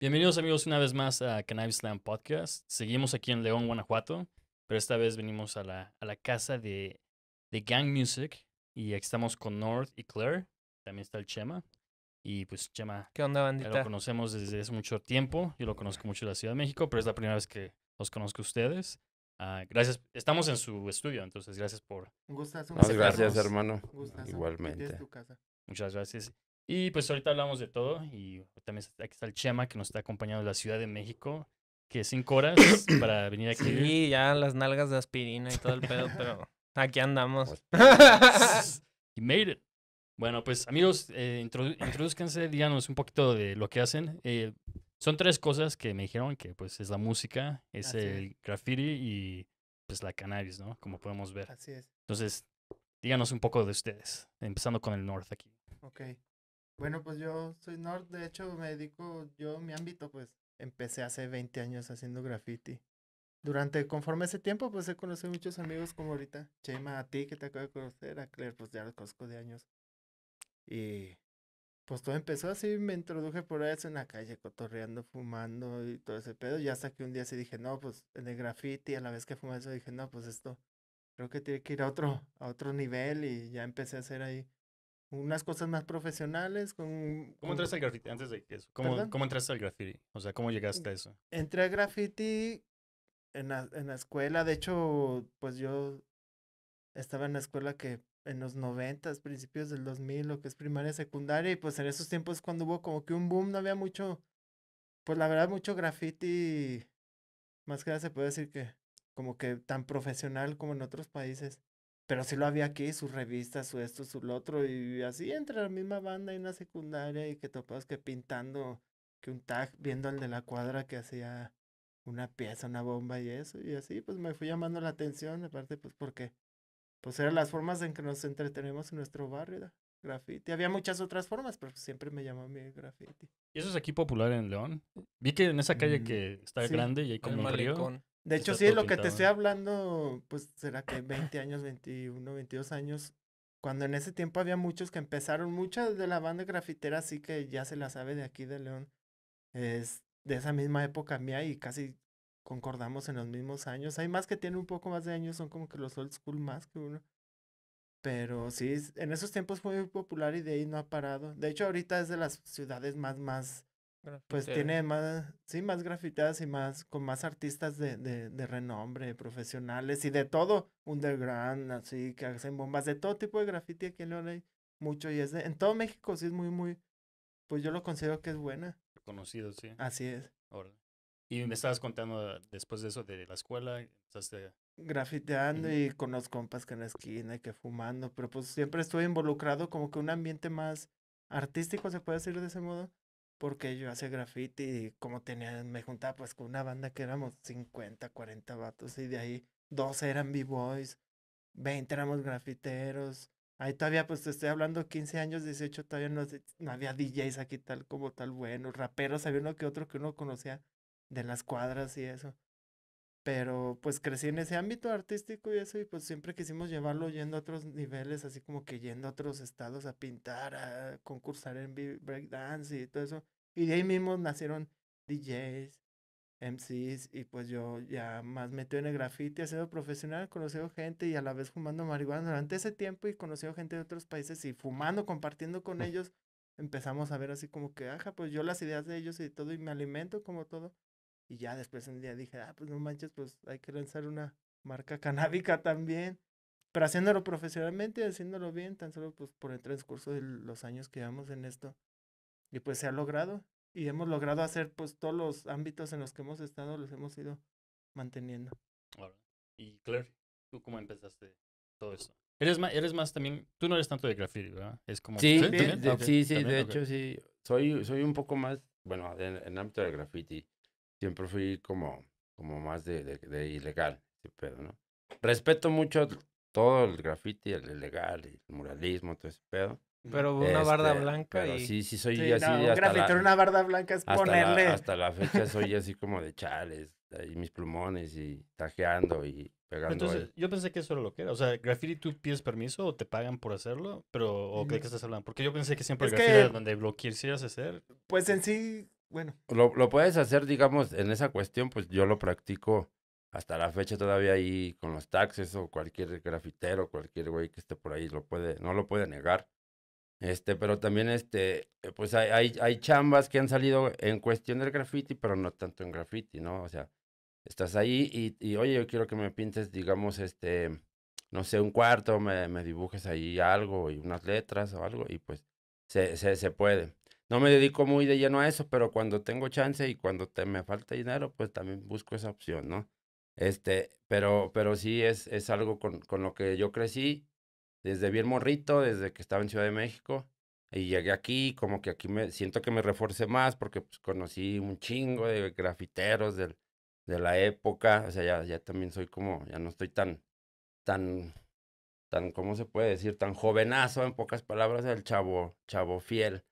Bienvenidos amigos una vez más a Cannabis Slam Podcast. Seguimos aquí en León, Guanajuato, pero esta vez venimos a la, a la casa de, de Gang Music y aquí estamos con North y Claire. También está el Chema. Y pues Chema, ¿Qué onda, ya bandita? lo conocemos desde hace mucho tiempo. Yo lo conozco mucho de la Ciudad de México, pero es la primera vez que los conozco a ustedes. Ah, gracias. Estamos en su estudio, entonces gracias por... Un gustazo. No, un gracias, gustazo. hermano. Un gustazo. Igualmente. tu casa. Muchas gracias. Y pues ahorita hablamos de todo y también está- aquí está el Chema que nos está acompañando de la Ciudad de México, que cinco horas para venir aquí. Sí, ya las nalgas de aspirina y todo el pedo, pero aquí andamos. He made it. Bueno, pues amigos, eh, introdu- introduzcanse, díganos un poquito de lo que hacen. Eh, son tres cosas que me dijeron que pues es la música, es Así es. el graffiti y pues la cannabis, ¿no? Como podemos ver. Así es. Entonces, díganos un poco de ustedes, empezando con el North aquí. Ok. Bueno, pues yo soy Nord. De hecho, me dedico, yo, mi ámbito, pues empecé hace 20 años haciendo graffiti. Durante, conforme ese tiempo, pues he conocido muchos amigos como ahorita. Chema, a ti que te acabo de conocer, a Claire, pues ya lo conozco de años. Y pues todo empezó así, me introduje por eso en la calle, cotorreando, fumando y todo ese pedo. Y hasta que un día sí dije, no, pues en el graffiti, a la vez que fumé eso, dije, no, pues esto creo que tiene que ir a otro, a otro nivel. Y ya empecé a hacer ahí unas cosas más profesionales. Con, ¿Cómo entraste al graffiti? Antes de eso. ¿Cómo. ¿Cómo entraste al graffiti? O sea, ¿cómo llegaste a eso? Entré a graffiti en la, en la escuela. De hecho, pues yo estaba en la escuela que en los noventas, principios del 2000, lo que es primaria, secundaria, y pues en esos tiempos cuando hubo como que un boom, no había mucho, pues la verdad mucho graffiti, más que nada se puede decir que como que tan profesional como en otros países, pero sí lo había aquí, sus revistas, su esto, su lo otro, y así entre la misma banda en la secundaria y que topabas que pintando, que un tag, viendo al de la cuadra que hacía una pieza, una bomba y eso, y así pues me fui llamando la atención, aparte pues porque pues eran las formas en que nos entretenemos en nuestro barrio, ¿da? graffiti. Había muchas otras formas, pero siempre me llamó a mí el graffiti. ¿Y eso es aquí popular en León? Vi que en esa calle Mm, que está sí, grande y hay El como un río. De hecho, sí, lo que te estoy hablando, pues será que 20 años, 21, 22 años, cuando en ese tiempo había muchos que empezaron, mucha de la banda grafitera sí que ya se la sabe de aquí de León, es de esa misma época mía y casi concordamos en los mismos años. Hay más que tienen un poco más de años, son como que los old school más que uno. Pero sí, en esos tiempos fue muy popular y de ahí no ha parado. De hecho, ahorita es de las ciudades más, más, pues Grafitero. tiene más, sí, más grafitadas y más, con más artistas de, de, de renombre, profesionales y de todo, underground, así, que hacen bombas, de todo tipo de graffiti aquí en León hay mucho y es de, en todo México sí es muy, muy, pues yo lo considero que es buena, Conocido, sí. así es. Y me estabas contando después de eso de la escuela. empezaste- grafiteando y con los compas que en la esquina y que fumando, pero pues siempre estuve involucrado como que un ambiente más artístico, se puede decir de ese modo, porque yo hacía graffiti y como tenía, me juntaba pues con una banda que éramos 50, 40 vatos y de ahí 12 eran b-boys, 20 éramos grafiteros. Ahí todavía, pues te estoy hablando 15 años, 18, todavía no, no había DJs aquí tal como tal bueno, raperos, había uno que otro que uno conocía de las cuadras y eso pero pues crecí en ese ámbito artístico y eso y pues siempre quisimos llevarlo yendo a otros niveles, así como que yendo a otros estados a pintar, a concursar en breakdance y todo eso. Y de ahí mismo nacieron DJs, MCs y pues yo ya más metido en el graffiti, haciendo profesional, conocido gente y a la vez fumando marihuana durante ese tiempo y conocido gente de otros países y fumando, compartiendo con ellos, empezamos a ver así como que, ajá, pues yo las ideas de ellos y todo y me alimento como todo. Y ya después un día dije, ah, pues no manches, pues hay que lanzar una marca canábica también. Pero haciéndolo profesionalmente y haciéndolo bien, tan solo pues por el transcurso de los años que llevamos en esto. Y pues se ha logrado. Y hemos logrado hacer pues todos los ámbitos en los que hemos estado, los hemos ido manteniendo. Y Claire, ¿tú cómo empezaste todo eso? Eres más, eres más también, tú no eres tanto de graffiti, ¿verdad? Es como... Sí, ¿Sí? de- de- Ok, sí, sí, ¿también? de Ok. hecho sí. Soy, soy un poco más, bueno, en, en ámbito del graffiti, siempre fui como, como más de, de, de ilegal, ese pedo, ¿no? Respeto mucho todo el graffiti, el ilegal, el muralismo, todo ese pedo. Pero una barda Este, blanca pero y... sí, sí soy Sí, así no, un hasta grafitero, la, una barda blanca es hasta, ponerle. la, hasta la fecha soy así como de chales, ahí mis plumones y tajeando y pegando Entonces, ahí. yo pensé que eso era lo que era. O sea, graffiti tú pides permiso o te pagan por hacerlo, pero ¿o de qué estás hablando? Porque yo pensé que siempre Es el graffiti que- era donde lo quisieras hacer. Pues en sí, bueno, Lo, lo puedes hacer, digamos, en esa cuestión, pues yo lo practico hasta la fecha todavía ahí con los taxes o cualquier grafitero, cualquier güey que esté por ahí, lo puede, no lo puede negar. Este, pero también, este, eh, pues hay, hay, hay chambas que han salido en cuestión del graffiti, pero no tanto en graffiti, ¿no? O sea, estás ahí y, y oye, yo quiero que me pintes, digamos, este, no sé, un cuarto, me, me dibujes ahí algo y unas letras o algo, y pues se, se, se puede. No me dedico muy de lleno a eso, pero cuando tengo chance y cuando te, me falta dinero, pues también busco esa opción, ¿no? Este, pero, pero sí es, es algo con, con lo que yo crecí desde bien morrito, desde que estaba en Ciudad de México. Y llegué aquí, como que aquí me siento que me reforcé más porque pues, conocí un chingo de grafiteros del, de la época. O sea, ya, ya también soy como, ya no estoy tan, tan, tan, ¿cómo se puede decir? Tan jovenazo, en pocas palabras, el chavo, chavo fiel.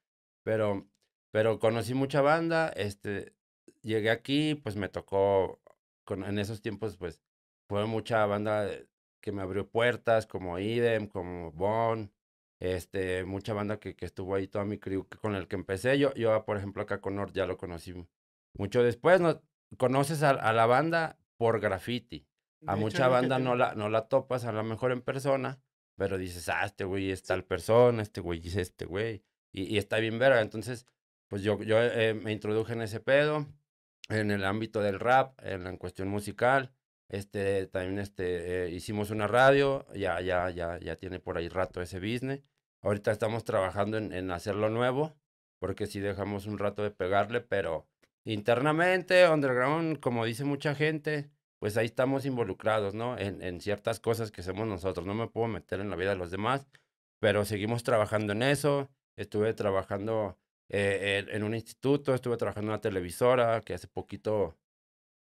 Pero, pero conocí mucha banda, este, llegué aquí, pues me tocó, con, en esos tiempos, pues, fue mucha banda que me abrió puertas, como Idem, como Bon, este, mucha banda que, que estuvo ahí, toda mi crew con el que empecé. Yo, yo, por ejemplo, acá con Nord ya lo conocí mucho después. ¿no? Conoces a, a la banda por graffiti. A de hecho, mucha que banda te- no la, no la topas a lo mejor en persona, pero dices, ah, este güey es tal persona, este güey es este güey, y, y está bien verga. Entonces, pues yo, yo eh, me introduje en ese pedo, en el ámbito del rap, en la cuestión musical. Este, también este, eh, hicimos una radio, ya, ya, ya, ya tiene por ahí rato ese business. Ahorita estamos trabajando en, en hacerlo nuevo, porque sí dejamos un rato de pegarle, pero internamente, underground, como dice mucha gente, pues ahí estamos involucrados, ¿no? En, en ciertas cosas que hacemos nosotros. No me puedo meter en la vida de los demás, pero seguimos trabajando en eso. Estuve trabajando eh, en, en un instituto, estuve trabajando en una televisora, que hace poquito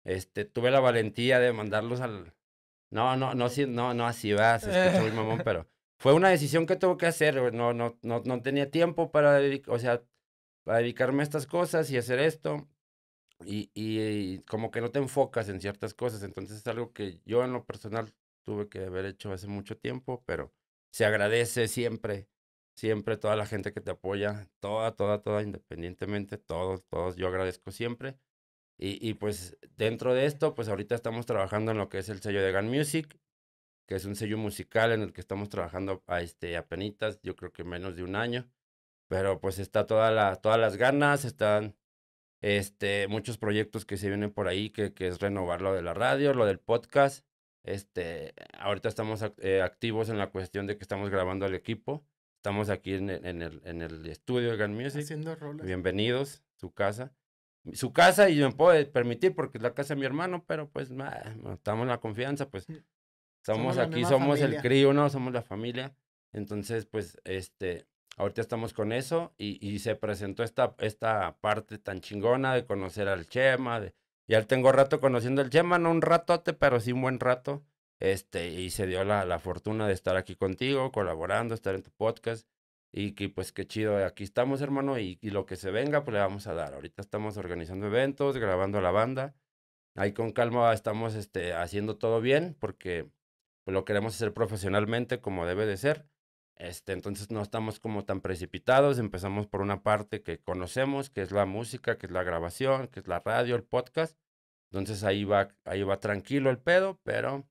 este, tuve la valentía de mandarlos al... No, no, no, sí, no, no así va, se escucha muy mamón, pero fue una decisión que tuve que hacer, no, no, no, no tenía tiempo para o sea, para dedicarme a estas cosas y hacer esto, y, y, y como que no te enfocas en ciertas cosas, entonces es algo que yo en lo personal tuve que haber hecho hace mucho tiempo, pero se agradece siempre, siempre toda la gente que te apoya, toda, toda, toda, independientemente, todos, todos, yo agradezco siempre. Y, y pues dentro de esto, pues ahorita estamos trabajando en lo que es el sello de Gun Music, que es un sello musical en el que estamos trabajando a este apenitas, yo creo que menos de un año, pero pues está toda la, todas las ganas, están este, muchos proyectos que se vienen por ahí, que, que es renovar lo de la radio, lo del podcast. Este, ahorita estamos eh, activos en la cuestión de que estamos grabando al equipo. Estamos aquí en, el- en, el, en el estudio de Gun Music. haciendo. Bienvenidos, su casa. Su casa y me puedo permitir porque es la casa de mi hermano, pero pues nah, estamos en la confianza, pues Mm. somos aquí, somos el crío, ¿no? Somos la familia. Entonces, pues, este, ahorita estamos con eso y, y se presentó esta, esta parte tan chingona de conocer al Chema, de, ya tengo rato conociendo al Chema, no un ratote, pero sí un buen rato. Este, y se dio la, la fortuna de estar aquí contigo, colaborando, estar en tu podcast. Y que pues qué chido, aquí estamos, hermano, y, lo que se venga, pues le vamos a dar. Ahorita estamos organizando eventos, grabando la banda. Ahí con calma estamos este, haciendo todo bien, porque pues, lo queremos hacer profesionalmente como debe de ser. Este, entonces no estamos como tan precipitados, empezamos por una parte que conocemos, que es la música, que es la grabación, que es la radio, el podcast. Entonces ahí va, ahí va tranquilo el pedo, pero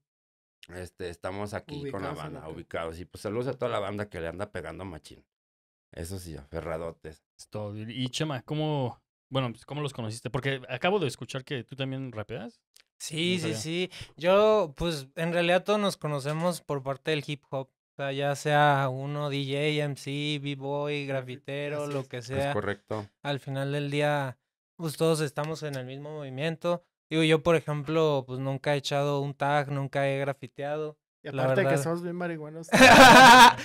este, estamos aquí con la Ubicados en la banda, ubicados. Y pues saludos a toda la banda que le anda pegando machín. Eso sí, aferradotes. Es todo. Y Chema, ¿cómo, bueno, pues, ¿cómo los conociste? Porque acabo de escuchar que tú también rapeas. Sí, No sí, sí. Yo, pues, en realidad todos nos conocemos por parte del hip hop. O sea, ya sea uno DJ, MC, B-boy, grafitero, lo es. que Es sea. correcto. Al final del día, pues todos estamos en el mismo movimiento. Digo, yo, por ejemplo, pues nunca he echado un tag, nunca he grafiteado. Y la aparte que verdad. somos bien marihuanos. la-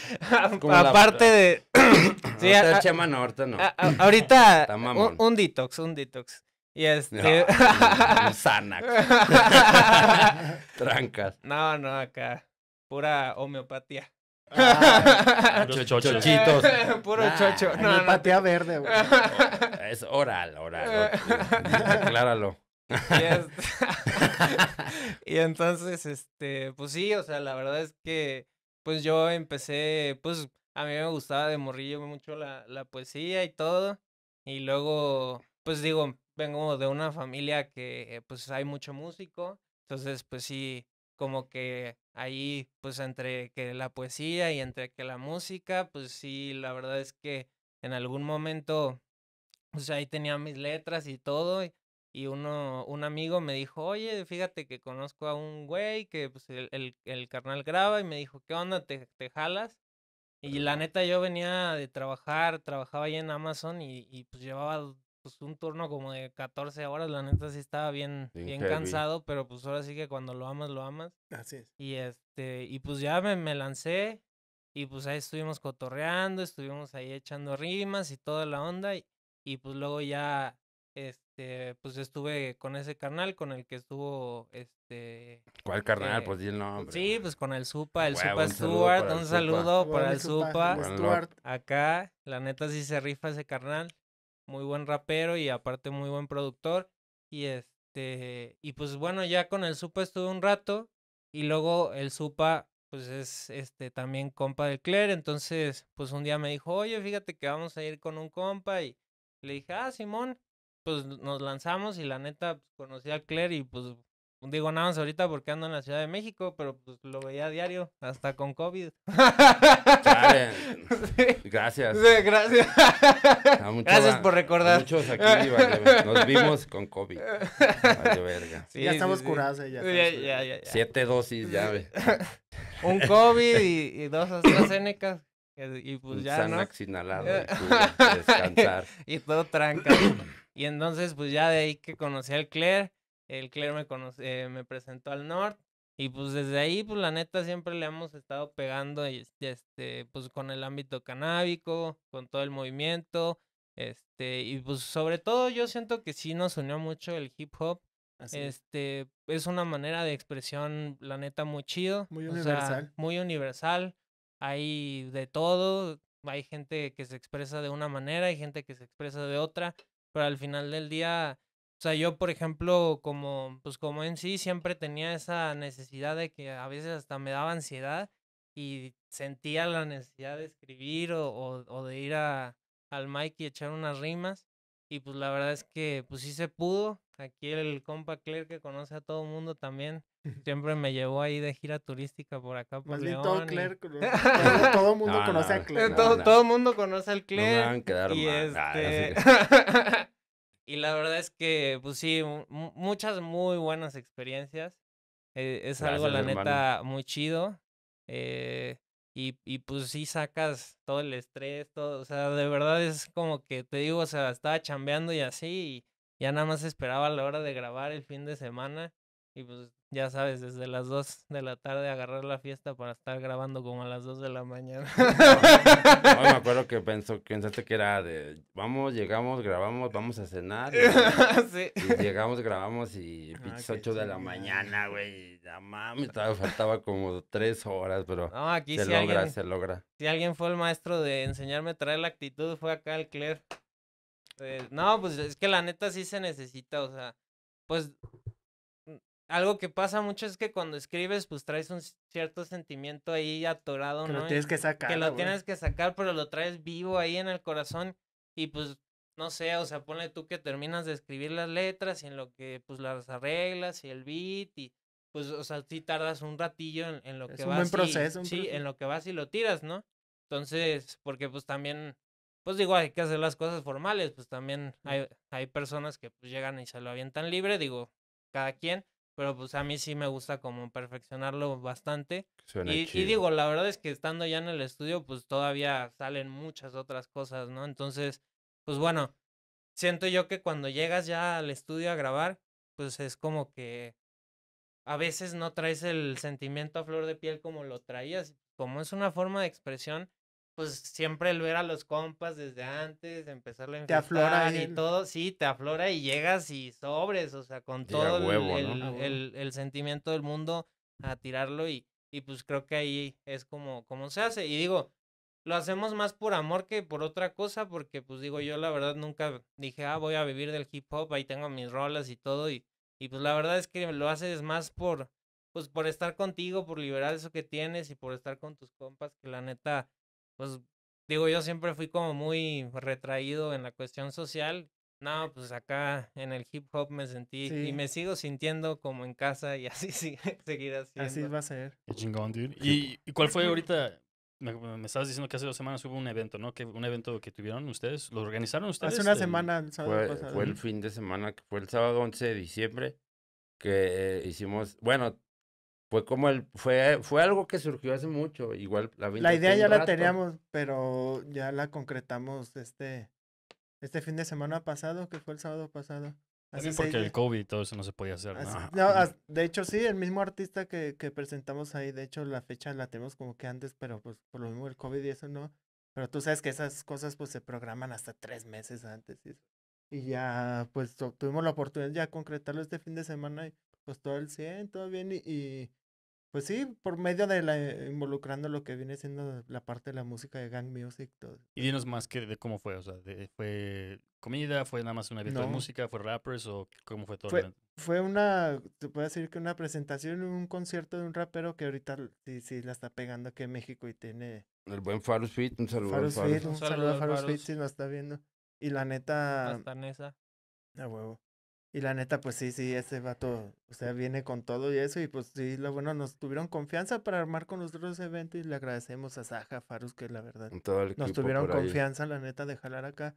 Aparte de... sí, ahorita a- no, ahorita no. a- a- ahorita, un, detox, un detox. Y No, este... un Xanax, trancas. no, no, acá. Pura homeopatía. Ah, chochitos. Puro chocho. No, no. homeopatía verde, güey. Es oral, oral. Acláralo. Y, es- y entonces, este, pues sí, o sea, la verdad es que, pues yo empecé, pues a mí me gustaba de morrillo mucho la, la poesía y todo. Y luego, pues digo, vengo de una familia que pues hay mucho músico, entonces pues sí, como que ahí pues entre que la poesía y entre que la música, pues sí, la verdad es que en algún momento pues ahí tenía mis letras y todo y uno, un amigo me dijo, oye, fíjate que conozco a un güey que pues, el, el, el carnal graba y me dijo, ¿qué onda? ¿Te, te jalas? Y la neta yo venía de trabajar, trabajaba ahí en Amazon y, y pues llevaba pues un turno como de 14 horas, la neta sí estaba bien, Bien cansado, pero pues ahora sí que cuando lo amas, lo amas. Así es. Y este, y pues ya me, me lancé y pues ahí estuvimos cotorreando, estuvimos ahí echando rimas y toda la onda y, y pues luego ya, este, pues estuve con ese carnal con el que estuvo, este, ¿Cuál carnal? Eh, Pues di el nombre. sí, pues con el Supa, el Huevo, Supa el un saludo para el Supa, Stuart. Acá, la neta sí se rifa ese carnal. Muy buen rapero y aparte muy buen productor. Y este, y pues bueno, ya con el Supa estuve un rato. Y luego el Supa, pues es este también compa del Cler. Entonces, pues un día me dijo, oye, fíjate que vamos a ir con un compa. Y le dije, ah, Simón. Pues nos lanzamos y la neta pues, conocí al Cler y pues digo nada más ahorita porque ando en la Ciudad de México, pero pues lo veía a diario, hasta con COVID. Sí. Gracias. Sí, gracias. A mucho Gracias va- por a recordar. Muchos aquí vale, nos vimos con COVID. Vale, verga. Sí, ya estamos sí. curados eh, ya. Ya, ya. Siete dosis ya, ve. Un COVID y, y dos AstraZeneca. Y, y pues ya, ¿no? Xanax inhalado Ya. y culo, descansar. y todo tranca. y entonces, pues ya de ahí que conocí al Claire, el Claire me, conoce- eh, me presentó al North. Y pues desde ahí, pues la neta siempre le hemos estado pegando este, pues con el ámbito canábico, con todo el movimiento. Este, y pues sobre todo yo siento que sí nos unió mucho el hip hop. Así. Este, es una manera de expresión, la neta, muy chido. Muy sea, universal. muy universal. Hay de todo. Hay gente que se expresa de una manera, hay gente que se expresa de otra. Pero al final del día, o sea, yo, por ejemplo, como, pues como en sí, siempre tenía esa necesidad de que a veces hasta me daba ansiedad y sentía la necesidad de escribir o, o, de ir a, al mic y echar unas rimas. Y pues la verdad es que pues sí se pudo. Aquí el compa Claire que conoce a todo el mundo también siempre me llevó ahí de gira turística por acá por Más bien León. todo y- Claire, cono- todo, todo el mundo No, conoce no, a Claire. No, todo, no. todo el mundo conoce al No me Claire. van a quedar y mal. Ah, este... y la verdad es que, pues sí, mu- mu- muchas muy buenas experiencias. Eh, es algo, la hermano. neta, muy chido. Eh, y, y pues sí sacas todo el estrés, todo. O sea, de verdad es como que te digo, o sea, estaba chambeando y así. Y ya nada más esperaba la hora de grabar el fin de semana. Y pues ya sabes, desde las 2 de la tarde agarrar la fiesta para estar grabando como a las 2 de la mañana. No, me acuerdo que pensó, pensaste que era de vamos, llegamos, grabamos, vamos a cenar. Y, sí. y llegamos, grabamos y Ah, pinches qué 8 de la mañana, güey. y La mami, todavía faltaba como 3 horas, pero No, aquí se si logra, alguien, se logra. si alguien fue el maestro de enseñarme a traer la actitud, fue acá el Claire. Eh, no, pues es que la neta sí se necesita, o sea, pues algo que pasa mucho es que cuando escribes, pues traes un cierto sentimiento ahí atorado, Que ¿no? lo tienes que sacar. que lo güey. tienes que sacar, pero lo traes vivo ahí en el corazón y pues no sé, o sea, ponle tú que terminas de escribir las letras y en lo que pues las arreglas y el beat y pues o sea, sí tardas un ratillo en, en lo Es que un vas buen y- proceso, un sí, proceso. en lo que vas y lo tiras, ¿no? Entonces, porque pues también pues digo, hay que hacer las cosas formales, pues también hay, hay personas que pues llegan y se lo avientan libre, digo, cada quien, pero pues a mí sí me gusta como perfeccionarlo bastante Suena y, y digo, la verdad es que estando ya en el estudio, pues todavía salen muchas otras cosas, ¿no? Entonces, pues bueno, siento yo que cuando llegas ya al estudio a grabar, pues es como que a veces no traes el sentimiento a flor de piel como lo traías. Como es una forma de expresión, pues siempre el ver a los compas desde antes, empezarlo a Te aflora y el- todo, sí, te aflora y llegas y sobres, o sea, con todo el- huevo, el, ¿no? A huevo. el- el sentimiento del mundo a tirarlo y, y pues creo que ahí es como, como se hace. Y digo, lo hacemos más por amor que por otra cosa, porque pues digo, yo la verdad nunca dije, ah, voy a vivir del hip hop, ahí tengo mis rolas y todo, y, y pues la verdad es que lo haces más por, pues por estar contigo, por liberar eso que tienes y por estar con tus compas, que la neta, pues digo, yo siempre fui como muy retraído en la cuestión social. No, pues acá en el hip hop me sentí Sí. y me sigo sintiendo como en casa y así sigue, seguirá siendo. Así va a ser. Qué chingón, dude. ¿Y, y cuál fue ahorita? Me, me estabas diciendo que hace dos semanas hubo un evento, ¿no? Que un evento que tuvieron ustedes. ¿Lo organizaron ustedes? Hace una El- semana, el sábado Fue, pasado. fue el fin de semana, que fue el sábado 11 de diciembre, que eh, hicimos, bueno, fue como el, fue, fue algo que surgió hace mucho, igual la La idea ya la teníamos, pero ya la concretamos este, este fin de semana pasado, que fue el sábado pasado. Se- porque el COVID y todo eso no se podía hacer, ¿no? así- Ajá. no, as- de hecho, sí, el mismo artista que, que presentamos ahí, de hecho, la fecha la tenemos como que antes, pero pues por lo mismo el COVID y eso no. Pero tú sabes que esas cosas pues se programan hasta tres meses antes. Y, ya, pues tu- tuvimos la oportunidad ya de concretarlo este fin de semana y pues todo el 100, todo bien y, y, pues sí, por medio de la, involucrando lo que viene siendo la parte de la música de Gang Music, todo. Y dinos más que de cómo fue, o sea, de- ¿fue comida? ¿Fue nada más un evento de No. música? ¿Fue rappers? ¿O cómo fue todo Fue- el? Fue una, se puede decir que una presentación, un concierto de un rapero que ahorita sí, sí la está pegando aquí en México y tiene El buen Farus Fit, un saludo al Farus. Fit, un saludo saludo a Farus Fit si nos está viendo. Y la neta, Hasta en esa. a huevo. Y la neta, pues sí, sí, ese vato, o sea, viene con todo y eso. Y pues sí, lo bueno, nos tuvieron confianza para armar con nosotros ese evento y le agradecemos a Saja, Farus, que la verdad nos tuvieron confianza, la neta, de jalar acá.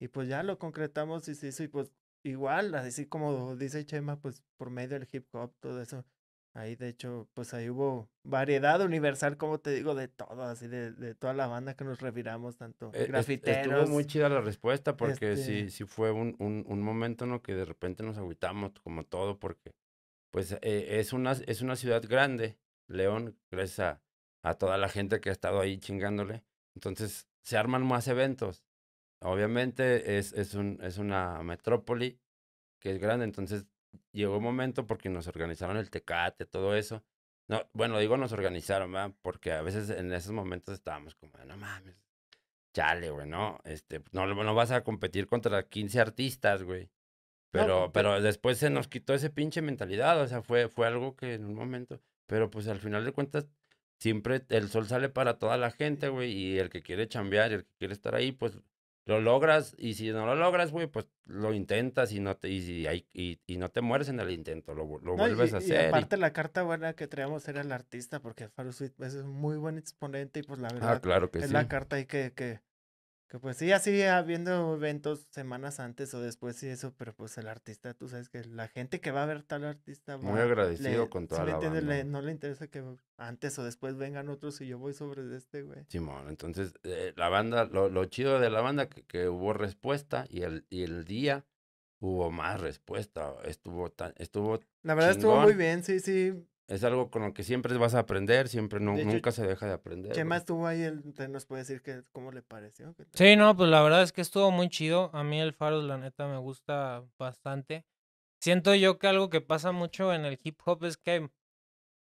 Y pues ya lo concretamos y se hizo. Y pues igual, así como dice Chema, pues por medio del hip hop, todo eso. Ahí, de hecho, pues ahí hubo variedad universal, como te digo, de todo, así de, de toda la banda que nos reviramos, tanto Eh, grafiteros. Estuvo muy chida la respuesta porque este- sí, sí fue un, un, un momento en que de repente nos agüitamos como todo porque pues eh, es, una, es una ciudad grande, León, gracias a, a toda la gente que ha estado ahí chingándole. Entonces se arman más eventos. Obviamente es, es, un, es una metrópoli que es grande, entonces llegó un momento porque nos organizaron el Tecate, todo eso. No, bueno, digo nos organizaron, ¿verdad? Porque a veces en esos momentos estábamos como, no mames, chale, güey, ¿no? Este, no, no vas a competir contra 15 artistas, güey. Pero, pe- pero después se nos quitó ese pinche mentalidad, o sea, fue, fue algo que en un momento, pero pues al final de cuentas, siempre el sol sale para toda la gente, güey, y el que quiere chambear el que quiere estar ahí, pues lo logras, y si no lo logras, güey, pues lo intentas y no te, y, si hay- y, y no te mueres en el intento, lo, lo No, y- vuelves a hacer. y- aparte la carta buena que traíamos era el artista, porque Farus Fit pues, es un muy buen exponente y pues la verdad ah, claro que es sí. la carta ahí que, que, que pues sí, así habiendo eventos semanas antes o después y eso, pero pues el artista, tú sabes que la gente que va a ver tal artista Muy va- agradecido le- con ¿sí toda la entiendes? banda. Le- no le interesa que antes o después vengan otros y yo voy sobre de este, güey. Simón, entonces eh, la banda, lo, lo chido de la banda que, que hubo respuesta y el, y el día hubo más respuesta, estuvo tan, estuvo, La verdad estuvo muy Chingón. bien, sí, sí. Es algo con lo que siempre vas a aprender, siempre no, De hecho, nunca se deja de aprender. Chema güey. estuvo ahí, él te nos puede decir que, cómo le pareció. ¿Qué? Sí, no, pues la verdad es que estuvo muy chido. A mí el Faros, la neta, me gusta bastante. Siento yo que algo que pasa mucho en el hip hop es que,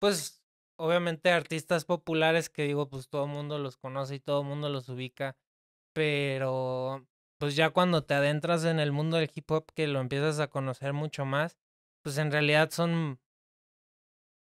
pues, obviamente artistas populares que digo, pues todo el mundo los conoce y todo el mundo los ubica, pero pues ya cuando te adentras en el mundo del hip hop, que lo empiezas a conocer mucho más, pues en realidad son...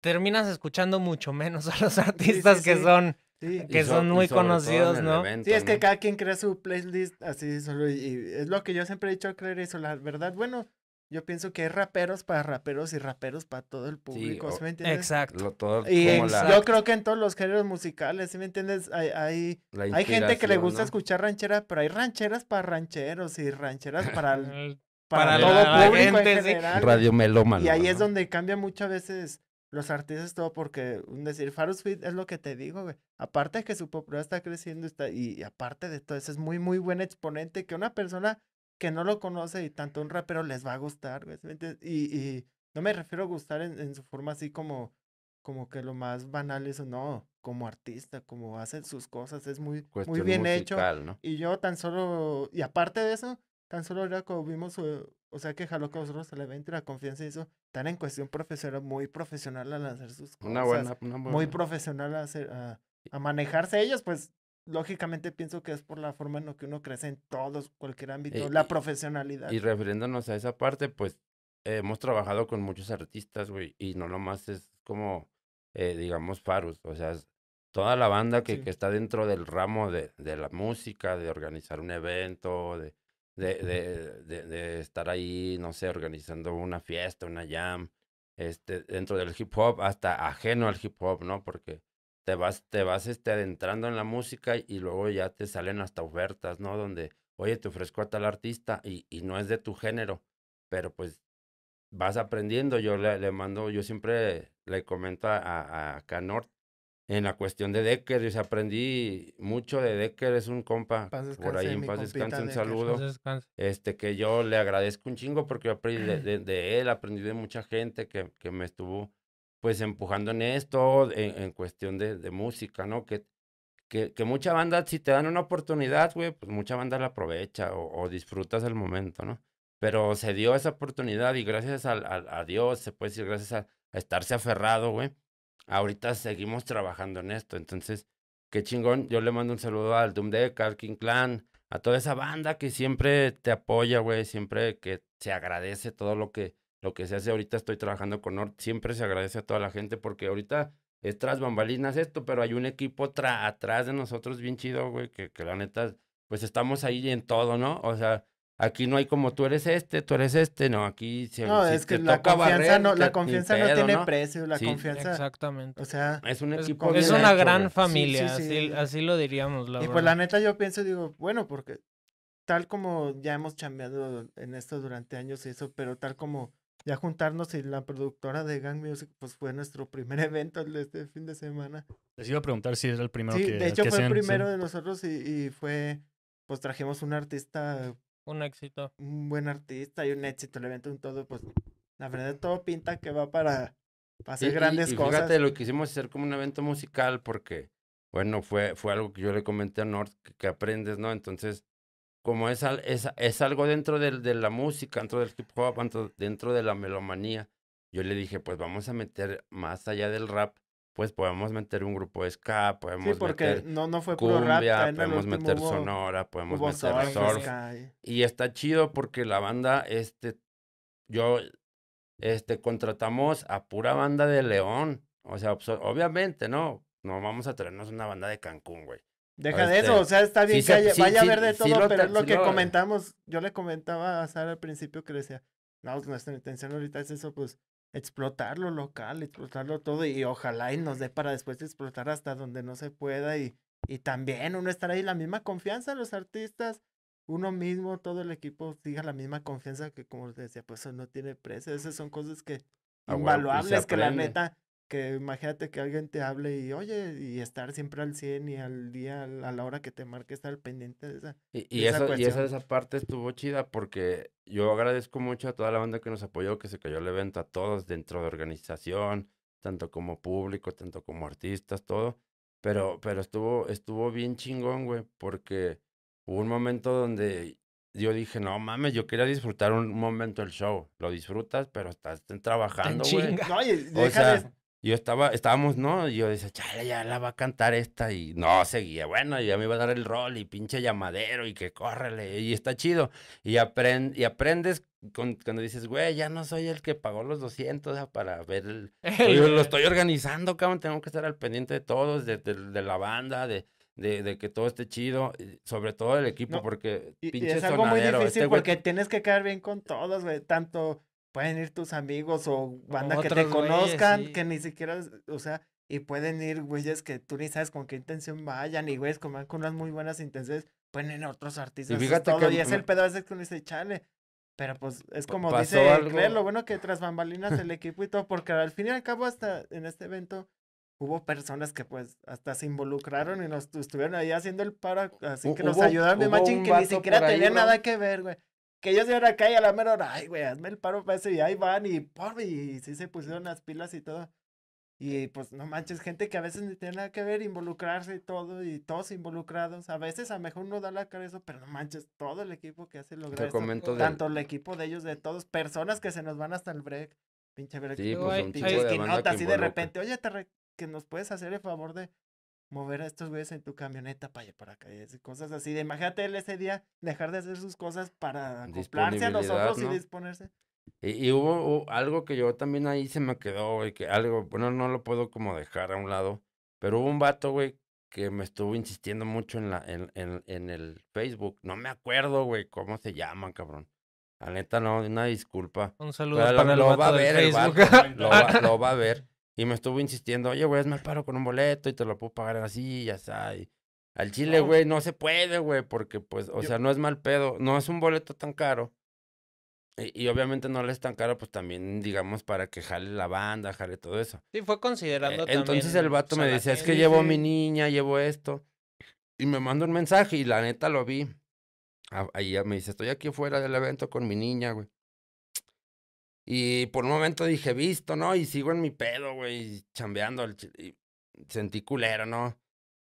Terminas escuchando mucho menos a los artistas que sí. son Sí, que so- son muy conocidos, ¿no? evento, Sí, es que cada quien crea su playlist así solo y, y es lo que yo siempre he dicho creer eso, la verdad, bueno, yo pienso que hay raperos para raperos y raperos para todo el público, ¿sí me entiendes? Exacto. Lo- todo Y como en- la, yo creo que en todos los géneros musicales, ¿sí me entiendes? Hay, hay, hay gente que le gusta ¿no? escuchar ranchera, pero hay rancheras para rancheros y rancheras para, el- El- para, para todo la público gente, en sí. general. Radio melómano. Y ahí es donde cambia muchas veces los artistas todo porque decir Farus Fit es lo que te digo, güey. Aparte de que su popularidad está creciendo está, y, y aparte de todo eso es muy muy buen exponente que una persona que no lo conoce y tanto un rapero les va a gustar, güey. Y, y no me refiero a gustar en, en su forma así como como que lo más banal eso no, como artista, como hace sus cosas, es muy muy bien hecho. Y yo tan solo, y aparte de eso, tan solo era como vimos, eh, o sea que el evento y la confianza y eso, tan en cuestión profesional, muy profesional al hacer sus cosas. Una buena, una Muy buena- profesional a, hacer, a, a manejarse ellos, pues lógicamente pienso que es por la forma en la que uno crece en todos, cualquier ámbito, Y- la y- profesionalidad. Y refiriéndonos a esa parte, pues eh, hemos trabajado con muchos artistas, güey, y no nomás es como, eh, digamos, Farus, o sea, toda la banda que, Sí. que está dentro del ramo de, de la música, de organizar un evento, de, de, de, de, de estar ahí, no sé, organizando una fiesta, una jam, este, dentro del hip hop, hasta ajeno al hip hop, ¿no? Porque te vas, te vas este, adentrando en la música y luego ya te salen hasta ofertas, ¿no? Donde, oye, te ofrezco a tal artista y, y no es de tu género, pero pues vas aprendiendo. Yo le, le mando, yo siempre le comento a, a, a Canort en la cuestión de Decker, yo aprendí mucho de Decker, es un compa Paz por ahí descanse, en paz descanse, un Decker. saludo este que yo le agradezco un chingo porque yo aprendí de, de- de él, aprendí de mucha gente que, que me estuvo pues empujando en esto, en, en cuestión de, de música, ¿no? Que, que, que mucha banda, si te dan una oportunidad, güey, pues mucha banda la aprovecha o, o disfrutas el momento, ¿no? Pero se dio esa oportunidad y gracias al, al- a Dios, se puede decir, gracias a, a estarse aferrado, güey, ahorita seguimos trabajando en esto. Entonces, qué chingón. Yo le mando un saludo al Doom Deck, al King Clan, a toda esa banda que siempre te apoya, güey, siempre que se agradece todo lo que, lo que se hace. Ahorita estoy trabajando con Nord, siempre se agradece a toda la gente porque ahorita es tras bambalinas esto, pero hay un equipo atrás de nosotros bien chido, güey, que, que la neta, pues estamos ahí en todo, ¿no? O sea, aquí no hay como tú eres este, tú eres este, no, aquí si, No, si es que la toca confianza barrer, no, la confianza no tiene precio, la Sí. confianza, Exactamente. o sea, Es un Es, equipo es bien una hecho, gran familia, sí, sí. Así, así lo diríamos, la y verdad. pues la neta yo pienso, digo, bueno, porque tal como ya hemos chambeado en esto durante años y eso, pero tal como ya juntarnos y la productora de Gang Music, pues fue nuestro primer evento de este fin de semana. Les iba a preguntar si era el primero Sí, que de hecho que fue el hacían, primero de nosotros y, y fue, pues trajimos un artista, Un éxito. un buen artista y un éxito, el evento, un todo, pues la verdad todo pinta que va para, para hacer Y- y- grandes y cosas. Fíjate, lo quisimos hacer como un evento musical porque, bueno, fue, fue algo que yo le comenté a Nord, que, que aprendes, ¿no? Entonces, como es, es, es algo dentro del- de, la música, dentro del hip hop, dentro de la melomanía, yo le dije, pues vamos a meter más allá del rap, pues podemos meter un grupo de ska, Sí, podemos porque meter no, no fue puro rap, cumbia, también al podemos meter hubo- sonora, podemos meter surf, y- está chido porque la banda, este, yo, este, contratamos a pura banda de León. O sea, pues, obviamente, ¿no? No vamos a traernos una banda de Cancún, güey. Deja de eso, Este, o sea, está bien sí que haya- sí- vaya sí- a haber de sí todo, pero es lo sí que lo- comentamos. Yo le comentaba a Sara al principio que le decía, no, pues, nuestra intención ahorita es eso, pues explotar lo local, explotarlo todo y ojalá y nos dé para después explotar hasta donde no se pueda y, y también uno estar ahí la misma confianza, los artistas, uno mismo, todo el equipo siga la misma confianza que como les decía, pues eso no tiene precio, esas son cosas que Ah, se invaluables que la neta que imagínate que alguien te hable y oye, y estar siempre al 100 y al día, a la hora que te marque, estar pendiente de esa. Y, y esa eso, y esa, esa parte estuvo chida porque yo agradezco mucho a toda la banda que nos apoyó, que se cayó el evento, a todos dentro de organización, tanto como público, tanto como artistas, todo. Pero, pero estuvo, estuvo bien chingón, güey, porque hubo un momento donde yo dije, no mames, yo quería disfrutar un momento el show. Lo disfrutas, pero estás trabajando, güey. chinga. No, y O deja de- sea, yo estaba, estábamos, ¿no? Y yo decía, chale, ya la va a cantar esta. Y no, seguía. Bueno, ya me iba a dar el rol y pinche llamadero y que córrele. Y está chido. Y, aprend, y aprendes con- cuando dices, güey, ya no soy el que pagó los 200 ah, para ver el... Yo lo estoy organizando, cabrón. Tengo que estar al pendiente de todos, de, de- de la banda, de, de, de que todo esté chido. Sobre todo el equipo, No, porque pinche es algo muy sonadero, difícil este güey porque tienes que quedar bien con todos, güey. Tanto pueden ir tus amigos o banda que te güeyes, conozcan, sí. que ni siquiera, o sea, y pueden ir güeyes que tú ni sabes con qué intención vayan, y güeyes como van con unas muy buenas intenciones, pueden ir otros artistas. es fíjate todo, que y es el pedo a veces que uno dice, chale. Pero pues es como dice algo- Claire, lo bueno que tras bambalinas el equipo y todo, porque al fin y al cabo hasta en este evento hubo personas que pues hasta se involucraron y nos estuvieron ahí haciendo el paro, así que nos ayudaron de machín que ni siquiera bro. nada que ver, güey. Que ellos iban acá y a la mera hora, ay, güey, hazme el paro para eso y ahí van y por y sí se pusieron las pilas y todo. Y pues no manches, gente que a veces ni tiene nada que ver, involucrarse y todo, y todos involucrados. A veces a lo mejor no da la cara eso, pero no manches, todo el equipo que hace lograr eso. del- Tanto el equipo de ellos, de todos, personas que se nos van hasta el break. Pinche break. Sí, pues, pinche un pinche chingo de así de repente, oye, te re- que nos puedes hacer el favor de mover a estos güeyes en tu camioneta para allá, para acá, y cosas así. De, imagínate él ese día dejar de hacer sus cosas para acoplarse a nosotros y disponerse. Y, y hubo, hubo algo que yo también ahí se me quedó, güey, que algo, bueno, no lo puedo como dejar a un lado, pero hubo un vato, güey, que me estuvo insistiendo mucho en, la, en, en, en el Facebook. No me acuerdo, güey, cómo se llaman, cabrón. La neta, no, una disculpa. Un saludo Pero lo, para el lo vato va a del ver el vato, lo, va, lo va a ver. Y me estuvo insistiendo, oye, güey, hazme el paro con un boleto y te lo puedo pagar así, ya está. Y al chile, güey, no se puede, güey, porque, pues, o Yo- sea, no es mal pedo. No es un boleto tan caro. Y, y obviamente no le es tan caro, pues también, digamos, para que jale la banda, jale todo eso. Sí, fue Eh, considerando Entonces también, el vato me decía, es que llevo a mi niña, llevo esto. Y me manda un mensaje y la neta lo vi. Ahí ya me dice, estoy aquí fuera del evento con mi niña, güey. Y por un momento dije, visto, ¿no? Y sigo en mi pedo, güey, chambeando. Y sentí culero, ¿no?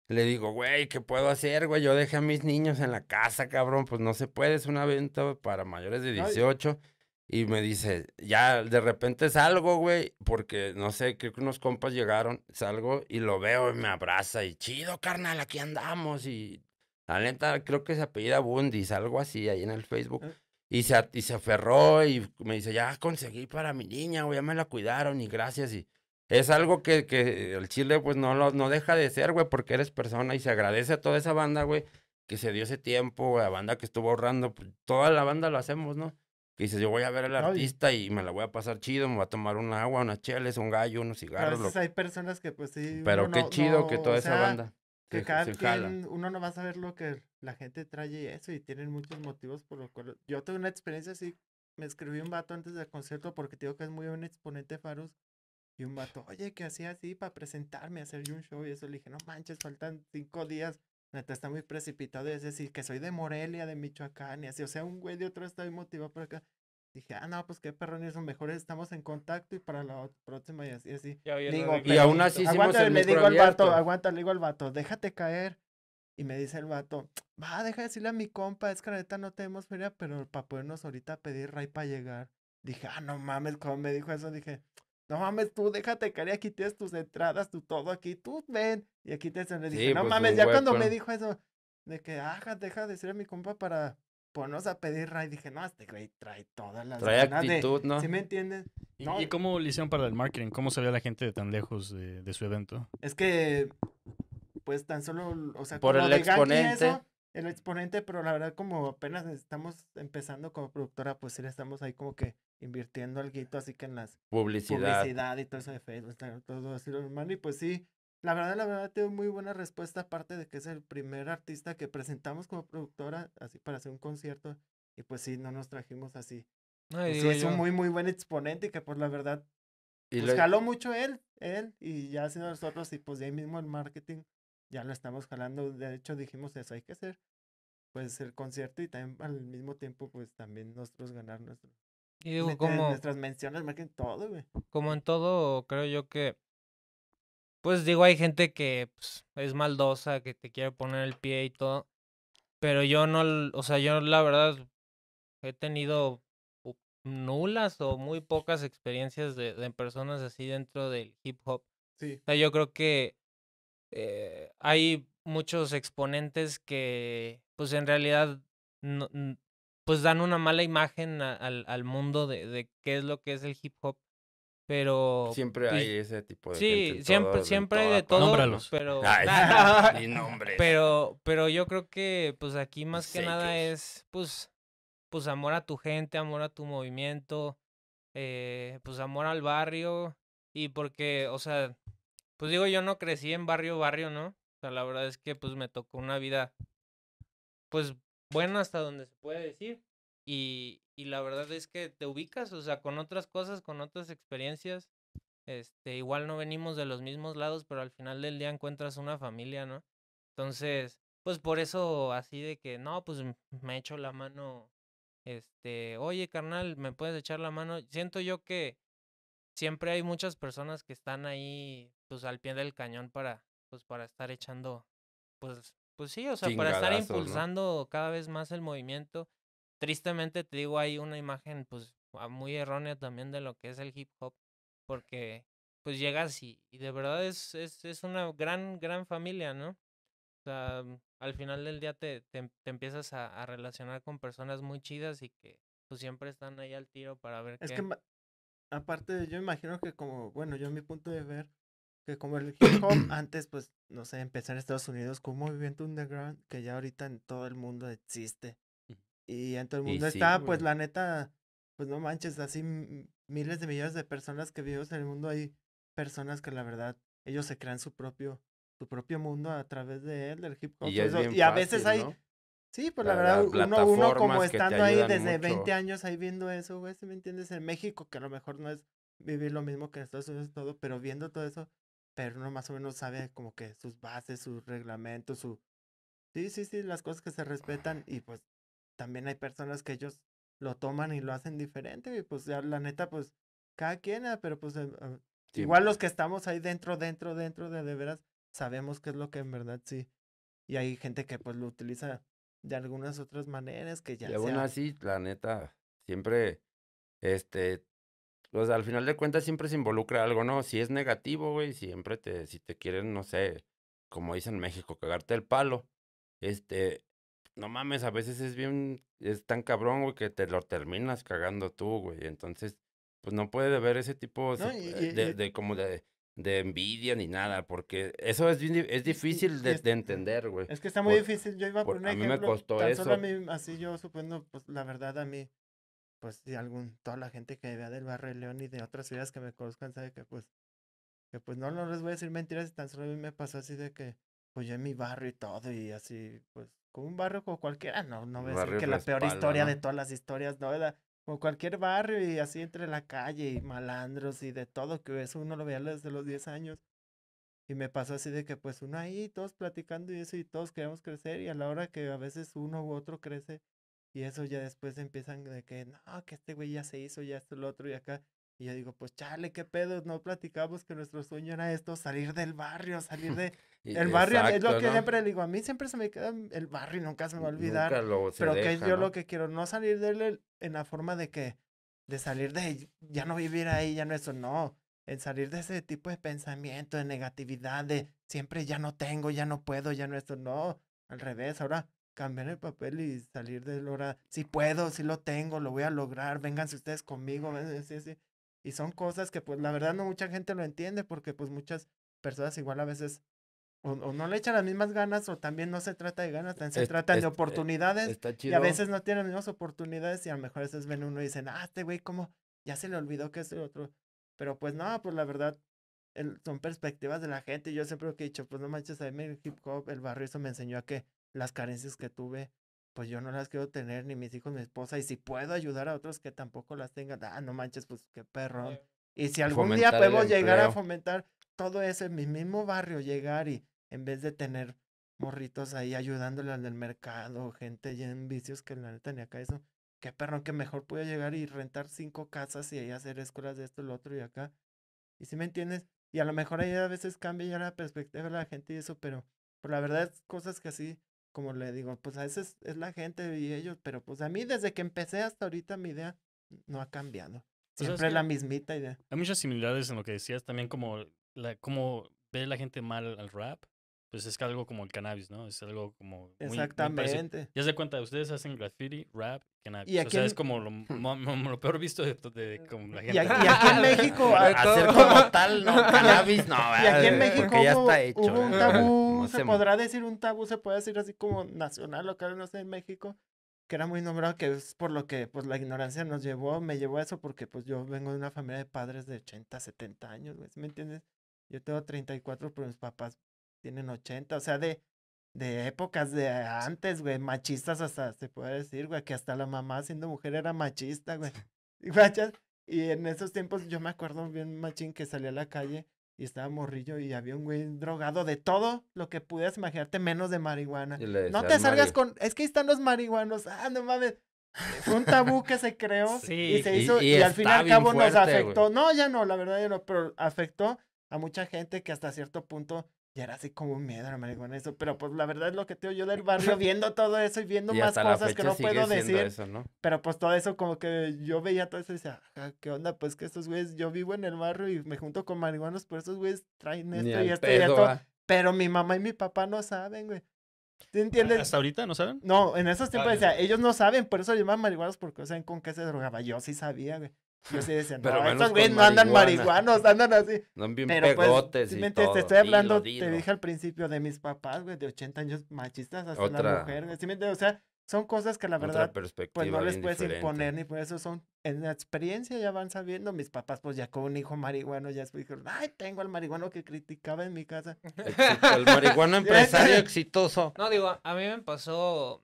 Le digo, güey, ¿qué puedo hacer, güey? Yo dejé a mis niños en la casa, cabrón. Pues no se puede, es un evento para mayores de Ay. 18. Y me dice, ya de repente salgo, güey, porque no sé, creo que unos compas llegaron, salgo y lo veo y me abraza y chido, carnal, aquí andamos. Y la neta, creo que se apellida Bundis, algo así ahí en el Facebook. Ah. Y se, a- y se aferró y me dice, ya conseguí para mi niña, güey, ya me la cuidaron y gracias. Y es algo que, que el chile, pues no, lo, no deja de ser, güey, porque eres persona y se agradece a toda esa banda, güey, que se dio ese tiempo, güey, a banda que estuvo ahorrando. pues, toda la banda lo hacemos, ¿no? Que dices, yo voy a ver al No, artista y me la voy a pasar chido, me voy a tomar un agua, unas cheles, un gallo, unos A cigarros. lo- veces hay personas que pues sí. Pero qué no- chido que toda esa sea, banda Que se, cada se quien, uno no va a saber lo que la gente trae y eso, y tienen muchos motivos por los cuales. Yo tuve una experiencia así, me escribió un vato antes del concierto porque te digo que es muy buen exponente Farus. Y un vato, oye, que hacía así para presentarme, hacer yo un show. Y eso le dije, no manches, faltan cinco días. Neta, está muy precipitado. Y es decir, que soy de Morelia, de Michoacán, y así. O sea, un güey de otro está muy motivado por acá. Dije, ah, no, pues qué perrón, y eso mejor estamos en contacto y para la próxima y así, así. Ya Digo. Y aún así hicimos Aguanta, el le digo al vato, aguanta, le digo al vato, déjate caer. Y me dice el vato, va, deja de decirle a mi compa, es que la neta no tenemos feria, pero para podernos ahorita pedir ray para llegar. Dije, ah, no mames, como me dijo eso, dije, no mames, tú déjate caer, y aquí tienes tus entradas, tu todo aquí, tú ven. Y aquí te le dije, Sí, no pues, mames, ya cuando me dijo eso, de que, ah, deja de decirle a mi compa para ponernos a pedir ray, dije, no, este güey trae todas las Trae ganas de- actitud, ¿no? ¿Sí me entiendes? ¿Y, No, y cómo le hicieron para el marketing? ¿Cómo sabía la gente de tan lejos de, de su evento? Es que, pues tan solo, o sea, Por como el exponente. eso, el exponente, pero la verdad como apenas estamos empezando como productora, pues sí le estamos ahí como que invirtiendo algo, así que en las Publicidad. publicidad y todo eso de Facebook, todo así lo normal, y pues sí, la verdad, la verdad, tengo muy buena respuesta, aparte de que es el primer artista que presentamos como productora, así para hacer un concierto, y pues sí, no nos trajimos así. Pues sí, es un muy, muy buen exponente y que pues la verdad Y pues jaló mucho él, él, y ya haciendo nosotros, y pues de ahí mismo el marketing, ya lo estamos jalando, de hecho dijimos eso, hay que hacer, pues el concierto y también al mismo tiempo, pues también nosotros ganar nuestro, y digo, meter como, nuestras menciones, marketing, todo, güey. como en todo, creo yo que, pues digo, hay gente que pues, es maldosa, que te quiere poner el pie y todo, pero yo no, o sea, yo la verdad he tenido nulas o muy pocas experiencias de, de personas así dentro del hip hop. Sí, O sea, yo creo que eh, hay muchos exponentes que, pues en realidad, no- pues dan una mala imagen a- al, al mundo de, de qué es lo que es el hip hop. Pero Siempre pues, hay ese tipo de sí, gente. siempre, todo- siempre hay de todo. Nómbralos. Pero, Ay, ni nombres. pero, pero yo creo que, pues aquí más que nada es, pues, pues amor a tu gente, amor a tu movimiento, eh, pues amor al barrio y porque, o sea, pues digo, yo no crecí en barrio, barrio, ¿no? O sea, la verdad es que pues me tocó una vida, pues buena hasta donde se puede decir y, y la verdad es que te ubicas, o sea, con otras cosas, con otras experiencias, este, igual no venimos de los mismos lados, pero al final del día encuentras una familia, ¿no? Entonces, pues por eso así de que, no, pues me echo la mano, este, oye, carnal, ¿me puedes echar la mano? Siento yo que siempre hay muchas personas que están ahí, pues al pie del cañón para, pues para estar echando, pues, pues sí, o sea, para estar impulsando cada vez más el movimiento. Tristemente te digo, hay una imagen, pues, ah, muy errónea también de lo que es el hip hop, porque, pues, llegas y, y de verdad es, es, es una gran, gran familia, ¿no? O sea, mm, al final del día te, te, em- te empiezas a, a relacionar con personas muy chidas y que pues siempre están ahí al tiro para ver es qué. que aparte, yo imagino que como, bueno, yo a mi punto de ver, que como el hip hop antes, pues, no sé, empezó en Estados Unidos como un movimiento underground que ya ahorita en todo el mundo existe. Y en todo el mundo sí, está, pues, la neta, pues, no manches, así miles de millones de personas que vivimos en el mundo, hay personas que la verdad, ellos se crean su propio, su propio mundo a través de él, del hip hop. Y eso- a veces hay, ¿no? Sí, pues La- la verdad, uno, uno como estando ahí desde 20 mucho. años ahí viendo eso, güey, ¿sí me entiendes? En México, que a lo mejor no es vivir lo mismo que en Estados Unidos todo, pero viendo todo eso, pero uno más o menos sabe como que sus bases, sus reglamentos, su... Sí, sí, sí, las cosas que se respetan y pues también hay personas que ellos lo toman y lo hacen diferente y pues ya la neta, pues cada quien, ah, pero pues eh, ah, Sí, igual los que estamos ahí dentro, dentro, dentro de de veras, sabemos qué es lo que en verdad sí. Y hay gente que pues lo utiliza de algunas otras maneras que ya Y aún sea- así, la neta, siempre, este, pues al final de cuentas siempre se involucra algo, ¿no? Si es negativo, güey, siempre te, si te quieren, no sé, como dicen en México, cagarte el palo, este, no mames, a veces es bien, es tan cabrón, güey, que te lo terminas cagando tú, güey. Entonces, pues no puede haber ese tipo No, se- y- y- de, de como de, de envidia ni nada, porque eso es, es difícil de, es- de entender, güey. Es que está muy Por- difícil. Yo iba por por- un a mí me costó tan solo a eso. mí, así yo suponiendo, pues la verdad a mí, pues si algún, toda la gente que vea del barrio de León y de otras ciudades que me conozcan sabe que pues, que pues no, no les voy a decir mentiras, tan solo a mí me pasó así de que, pues yo en mi barrio y todo y así, pues como un barrio como cualquiera, no, no voy a decir que la peor respalda, historia ¿no? de todas las historias, no, era como cualquier barrio y así entre la calle y malandros y de todo, que eso uno lo veía desde los 10 años. Y me pasó así de que pues uno ahí, todos platicando y eso, y todos queremos crecer, y a la hora que a veces uno u otro crece, y eso ya después empiezan de que, no, que este güey ya se hizo, ya esto, lo otro, y acá. Y yo digo, pues chale, qué pedo, no platicamos que nuestro sueño era esto, salir del barrio, salir de... El barrio es lo exacto, que ¿no? siempre digo, a mí siempre se me queda el barrio y nunca se me va a olvidar. Pero que deja, yo ¿no? lo que quiero, no salir de él en la forma de que, de salir de, ya no vivir ahí, ya no eso, no. En salir de ese tipo de pensamiento, de negatividad, de siempre ya no tengo, ya no puedo, ya no esto, no. Al revés, ahora cambiar el papel y salir del hora, si puedo, si lo tengo, lo voy a lograr, vénganse ustedes conmigo, sí, sí. Y son cosas que pues la verdad no mucha gente lo entiende porque pues muchas personas igual a veces o, o no le echan las mismas ganas o también no se trata de ganas, también se Es- trata es- de eh, oportunidades Está y chido. a veces no tienen las mismas oportunidades y a lo mejor a veces ven uno y dicen, ah, este güey, como ya se le olvidó que es el otro. Pero pues no, pues la verdad, el- son perspectivas de la gente. Yo siempre lo que he dicho, pues no manches, a mí el hip hop, el barrio, eso me enseñó a que las carencias que tuve, pues yo no las quiero tener, ni mis hijos, mi esposa. Y si puedo ayudar a otros que tampoco las tengan, ah, no manches, pues qué perrón. Y si algún día Fomentar podemos llegar a fomentar todo eso en mi mismo barrio, llegar y en vez de tener morritos ahí ayudándole al del mercado, gente ya en vicios que la neta ni acá eso, qué perrón que mejor pueda llegar y rentar cinco casas y ahí hacer escuelas de esto, lo otro y acá. Y si me entiendes, y a lo mejor ahí a veces cambia ya la perspectiva de la gente y eso, pero, pero la verdad es cosas que así, como le digo, pues a veces es la gente y ellos, pero pues a mí desde que empecé hasta ahorita mi idea no ha cambiado. Pues, Siempre es la mismita idea. Hay muchas similaridades en lo que decías, también como, la, como ve la gente mal al rap, pues es algo como el cannabis, ¿no? Es algo como... muy- muy. Exactamente. Ya se cuenta, ustedes hacen graffiti, rap, cannabis. Y o sea, en- es como lo, lo peor visto de, de como la Y gente. aquí, y aquí en México, De a- Hacer como tal, no, cannabis, no, Y aquí en. México porque ya está hecho. hubo un tabú, No se se- podrá decir un tabú, se puede decir así como nacional, local, no sé, en México, que era muy nombrado, que es por lo que pues la ignorancia nos llevó, me llevó a eso porque pues yo vengo de una familia de padres de 80, 70 años, güey, ¿sí ¿me entiendes? Yo tengo 34, pero mis papás tienen 80, o sea, de, de épocas de antes, güey, machistas hasta, se puede decir, güey, que hasta la mamá siendo mujer era machista, güey. Y, y en esos tiempos yo me acuerdo bien machín que salí a la calle y estaba morrillo y había un güey drogado de todo lo que pudieras imaginarte menos de marihuana. Y No te al salgas con, es que ahí están los marihuanos, ah, no mames. Fue un tabú que se creó Sí, y se y- hizo y y, al fin y al cabo nos fuerte, afectó. No, ya no, la verdad ya no, pero afectó a mucha gente que hasta cierto punto ya era así como un miedo a la marihuana eso, pero pues la verdad es lo que te digo yo del barrio viendo todo eso y viendo y más cosas que no sigue puedo decir. eso, ¿no? Pero pues todo eso como que yo veía todo eso y decía, "Ajá, ¿qué onda? Pues que estos güeyes, yo vivo en el barrio y me junto con marihuanos, pero estos güeyes traen esto y esto y esto. ¿va? Pero mi mamá y mi papá no saben, güey. ¿Sí entiendes? ¿Hasta ahorita no saben? No, en esos tiempos Ah, decía, ellos no saben, por eso llaman marihuanos porque no saben con qué se drogaba. Yo sí sabía, güey. Yo sí decía, Pero no, estos güeyes no andan marihuana". marihuanos, andan así. No bien Pero pues, pegotes sí y te estoy hablando, Dilo, te dije al principio de mis papás, güey, de 80 años machistas hasta la Otra- mujer, güey. ¿Sí me entiendes? O sea, son cosas que la verdad, pues no les puedes diferente. imponer ni por eso son, en la experiencia ya van sabiendo, mis papás pues ya con un hijo marihuano ya después dijeron, ay, tengo al marihuano que criticaba en mi casa. El marihuano empresario exitoso. No, digo, a mí me pasó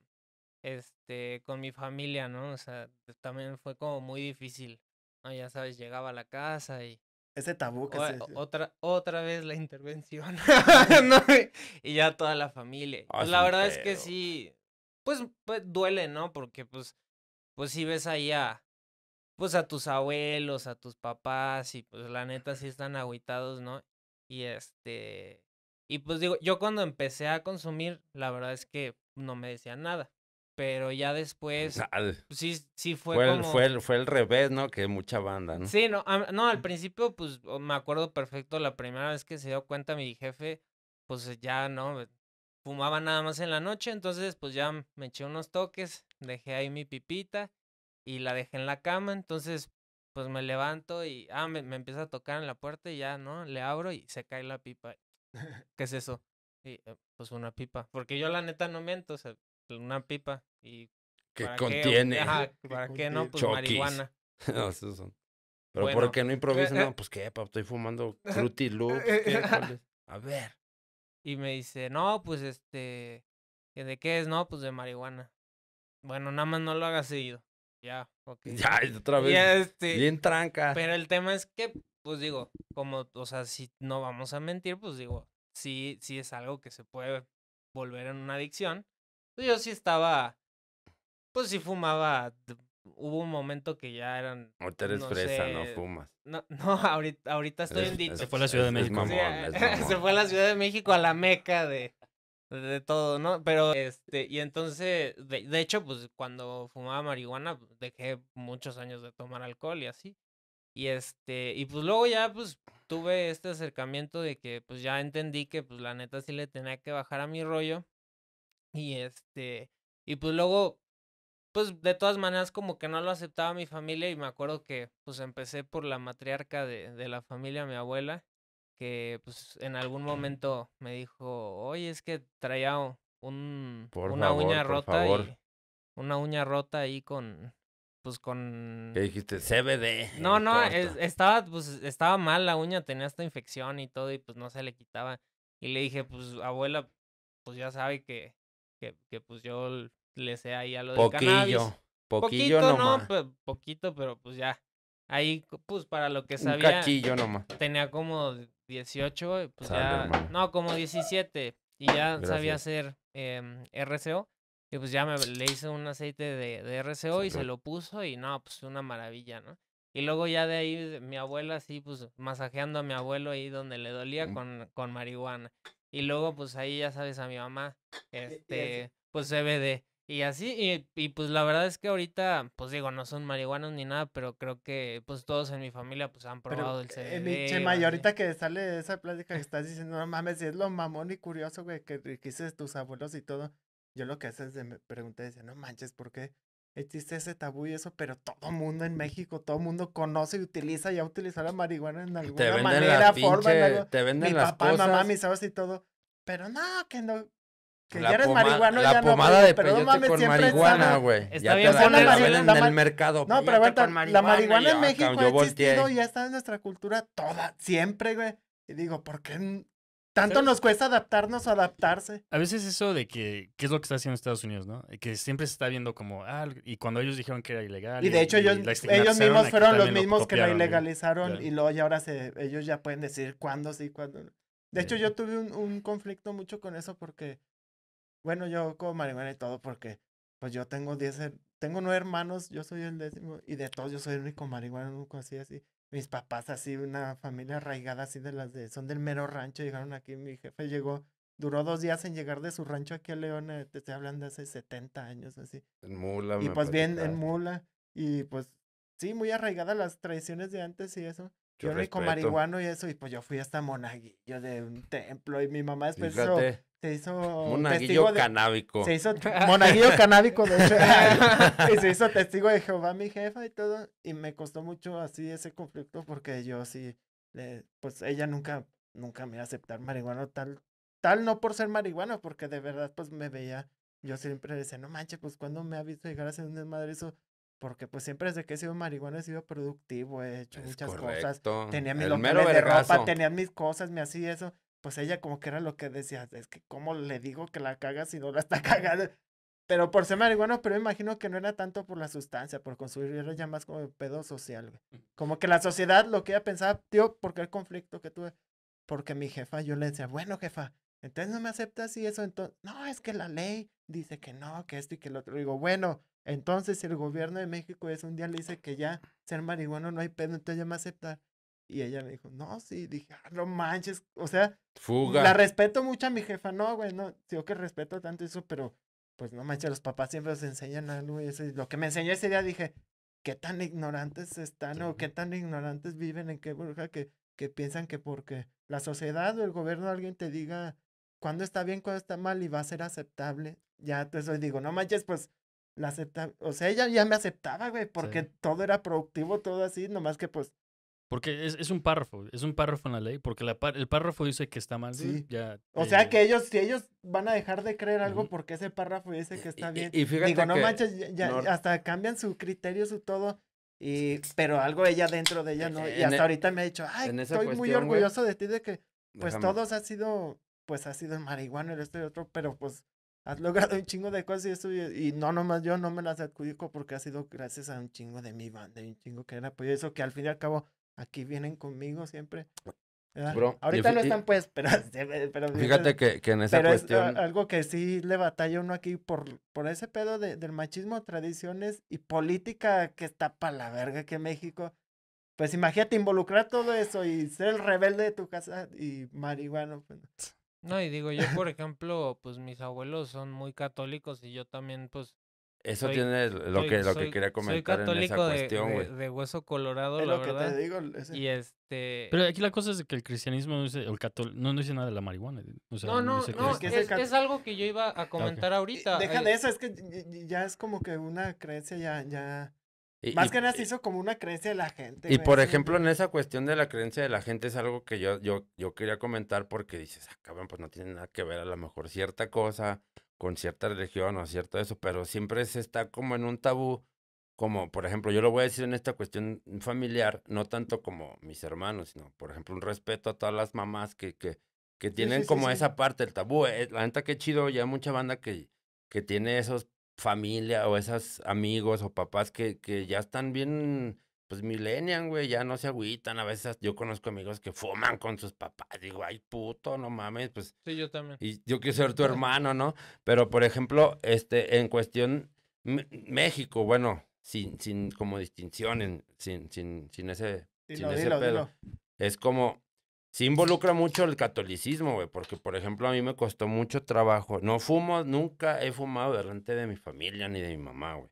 este con mi familia, ¿no? O sea, también fue como muy difícil. ¿No? Ya sabes, llegaba a la casa y Ese tabú que o- se... otra otra vez la intervención. ¿no? Y ya toda la familia. Ah, Pues es la verdad es que sí pues, pues duele, ¿no? Porque pues pues si ves ahí a pues a tus abuelos, a tus papás y pues la neta sí están agüitados, ¿no? Y este y pues digo, yo cuando empecé a consumir, la verdad es que no me decían nada, pero ya después Al- sí sí fue, Fue, el, fue, el, fue el revés, ¿no? Que mucha banda, ¿no? Sí, no, am- no, al principio, pues me acuerdo perfecto la primera vez que se dio cuenta mi jefe, pues ya no, fumaba nada más en la noche, entonces pues ya me eché unos toques, dejé ahí mi pipita y la dejé en la cama, entonces pues me levanto y, ah, me, me empieza a tocar en la puerta y ya, ¿no? Le abro y se cae la pipa. ¿Qué es eso? Y, "Eh, pues una pipa, porque yo la neta no miento, o sea, una pipa y... Que ¿para qué? Ajá, ¿para qué no? contiene. Pues Chokis. marihuana. No, esos son. Pero Bueno, ¿por qué no improvisan? eh, eh. No, pues qué, papá, estoy fumando Fruity Loops. ¿qué? ¿Cuál es? A ver. Y me dice, no, pues este, ¿que ¿de qué es? No, pues de marihuana. Bueno, nada más no lo hagas seguido. Ya, ok. Ya, otra vez. este, Bien tranca. pero el tema es que, pues digo, como, o sea, si no vamos a mentir, pues digo, sí, sí es algo que se puede volver en una adicción. Pues yo sí estaba, pues sí fumaba, hubo un momento que ya eran, Ahorita eres no fresa, no sé, fumas. no, no, ahorita, ahorita estoy en dicho. Se fue a la Ciudad de es- es México. Sí, mamón, es mamón. se fue a la Ciudad de México a la meca de, de todo, ¿no? Pero, este, y entonces, de, de hecho, pues cuando fumaba marihuana, pues, dejé muchos años de tomar alcohol y así. Y este, y pues luego ya, pues, tuve este acercamiento de que, pues, ya entendí que, pues, la neta sí le tenía que bajar a mi rollo. Y este, y pues luego, pues, de todas maneras, como que no lo aceptaba mi familia y me acuerdo que, pues, empecé por la matriarca de, de la familia, mi abuela que pues en algún momento me dijo, oye, es que traía un, Por una favor, uña por rota favor. y una uña rota ahí con, pues con... ¿Qué dijiste? CBD. No, no, es- estaba, pues estaba mal la uña, tenía esta infección y todo y pues no se le quitaba. Y le dije, pues abuela, pues ya sabe que, que, que pues yo le sé ahí a lo del cannabis. Poquillo. Poquillo Poquito, nomás. no, poquito, pero pues ya. Ahí, pues para lo que Un sabía cachillo nomás. tenía como 18, pues Sale, ya, hermano. no, como 17 y ya sabía Gracias. hacer em, RCO y pues ya me le hice un aceite de, de RCO y se lo puso y no, pues una maravilla, ¿no? Y luego ya de ahí mi abuela así, pues masajeando a mi abuelo ahí donde le dolía Mm. con, con marihuana. Y luego pues ahí ya sabes a mi mamá, así. este, pues CBD. Y así, y, y pues la verdad es que ahorita, pues digo, no son marihuanos ni nada, pero creo que pues todos en mi familia pues han probado el CBD. eh, Chema, y ahorita que sale esa plática que estás diciendo, no mames, si es lo mamón y curioso, güey, que riquices tus abuelos y todo. Yo lo que haces de me pregunté, decía, no manches, ¿por qué existe ese tabú y eso? Pero todo mundo en México, todo mundo conoce y utiliza y ha utilizado la marihuana en Te alguna venden manera, la forma, en pinche, algo. te venden Mi las papá, cosas. mamá, mis abuelos y todo. Pero no, que no, que la ya eres marihuano, la ya no. pomada pero- de pero no mames, con siempre marihuana, güey. Está Ya bien te la, buena te la la venden la en el mercado. No, pero aguanta, la marihuana y en México ha existido, ya está en nuestra cultura toda, siempre, güey. Y digo, ¿por qué tanto ¿Sabes? nos cuesta adaptarnos o adaptarse? A veces eso de que, ¿qué es lo que está haciendo Estados Unidos, no? Que siempre se está viendo como, ah, y cuando ellos dijeron que era ilegal. Y de hecho ellos, mismos fueron los mismos que la ilegalizaron Claro. y luego ya ahora se, ellos ya pueden decir cuándo sí, cuándo no. De hecho, yo tuve un, un conflicto mucho con eso porque, bueno, yo como marihuana y todo porque, pues yo tengo 10, her- tengo nueve hermanos, yo soy el décimo y de todos yo soy el único marihuana, nunca así, así. Mis papás así, una familia arraigada así de las de, son del mero rancho, llegaron aquí, mi jefe llegó, duró dos días en llegar de su rancho aquí a León, eh, te estoy hablando de hace 70 años así. En mula, Y pues bien en mula. Y pues sí, muy arraigadas las tradiciones de antes y eso. Yo Yo rico marihuano y eso. Y pues yo fui hasta monaguillo de un templo. Y mi mamá después hizo se hizo Monaguillo testigo de, canábico. se hizo monaguillo canábico, de hecho, y se hizo testigo de Jehová mi jefa y todo, y me costó mucho así ese conflicto porque yo sí, le, pues ella nunca, nunca me iba a aceptar marihuana tal, tal no por ser marihuana, porque de verdad pues me veía, yo siempre decía, no manches, pues cuando me ha visto llegar a hacer un desmadre eso, porque pues siempre desde que he sido marihuana he sido productivo, he hecho Es muchas cosas, correcto. tenía mis locales de ropa, tenía mis cosas, me hacía eso. Pues ella como que era lo que decía, es que cómo le digo que la caga si no la está cagando. Pero por ser marihuana, pero imagino que no era tanto por la sustancia, por consumir, era ya más como el pedo social, güey. Como que la sociedad, lo que ella pensaba, tío, porque el conflicto que tuve, porque mi jefa, yo le decía, bueno, jefa, entonces no me aceptas y eso, entonces, no, es que la ley dice que no, que esto y que lo otro. Digo, bueno, entonces si el gobierno de México es un día le dice que ya ser marihuana no hay pedo, entonces ya me acepta. Y ella me dijo, no, sí, dije, "Ah, no manches, o sea, Fuga. la respeto mucho a mi jefa, no, güey, no, yo que respeto tanto eso, pero pues no manches, los papás siempre nos enseñan algo y eso, y lo que me enseñó ese día dije, qué tan ignorantes están o qué tan ignorantes viven, en qué burbuja que, que piensan que porque la sociedad o el gobierno alguien te diga cuándo está bien, cuándo está mal y va a ser aceptable, ya entonces digo, no manches, pues la acepta, o sea, ella ya me aceptaba, güey, porque todo era productivo, todo así, nomás que pues Porque es, es un párrafo, es un párrafo en la ley, porque la el párrafo dice que está mal, Sí. ya. O eh, sea que ellos, si ellos van a dejar de creer algo porque ese párrafo dice que está bien. Y, y fíjate Digo, no que manches, ya, ya- no- hasta cambian su criterio, su todo. Y, pero algo ella dentro de ella no. Y En hasta e- ahorita me ha dicho, ay, estoy muy cuestión, güey, orgulloso de ti de que, pues déjame- todos ha sido, pues ha sido el marihuana, el esto y otro, pero pues has logrado un chingo de cosas y eso. Y, y no nomás yo no me las adjudico porque ha sido gracias a un chingo de mi banda y un chingo que era apoyo. Eso que al fin y al cabo aquí vienen conmigo siempre. ahorita no están pues, pero, pero Fíjate que, que en esa pero cuestión. algo que sí le batalla uno aquí por, por ese pedo de- del machismo, tradiciones y política que está para la verga que México. Pues imagínate involucrar todo eso y ser el rebelde de tu casa y marihuana. pues, No, y digo, yo por ejemplo, pues mis abuelos son muy católicos y yo también, pues, Eso soy- tiene lo soy- que, lo soy- que quería soy comentar en esa católico de, cuestión, de- güey. de hueso colorado, es la lo que verdad. te digo. ese- Y este... Pero aquí la cosa es que el cristianismo no dice, el catol no, no dice nada de la marihuana. O sea, no, no, no, es- que es, es el cat- es algo que yo iba a comentar ahorita. Deja eh, de eso, es que ya es como que una creencia ya, ya. Y- Más y- que nada se hizo como una creencia de la gente. Y por ejemplo, en esa cuestión de la creencia de la gente es algo que yo, yo, yo quería comentar porque dices, ah, cabrón, pues no tiene nada que ver a lo mejor cierta cosa con cierta religión o cierto eso, pero siempre se está como en un tabú, como por ejemplo, yo lo voy a decir en esta cuestión familiar, no tanto como mis hermanos, sino por ejemplo un respeto a todas las mamás que, que, que tienen sí, como sí. esa parte, el tabú. eh, La neta que chido, ya hay mucha banda que, que tiene esos familia o esos amigos o papás que, que ya están bien, pues millennial, güey, ya no se agüitan. A veces yo conozco amigos que fuman con sus papás. Digo, ay, puto, no mames, pues. Sí, yo también. Y yo quiero ser tu hermano, ¿no? Pero, por ejemplo, este, en cuestión México, bueno, sin, sin como distinción, en- sin, sin, sin ese, sin Dilo, ese dilo, pedo. dilo. Es como, sí involucra mucho el catolicismo, güey, porque, por ejemplo, a mí me costó mucho trabajo. No fumo, nunca he fumado delante de mi familia ni de mi mamá, güey.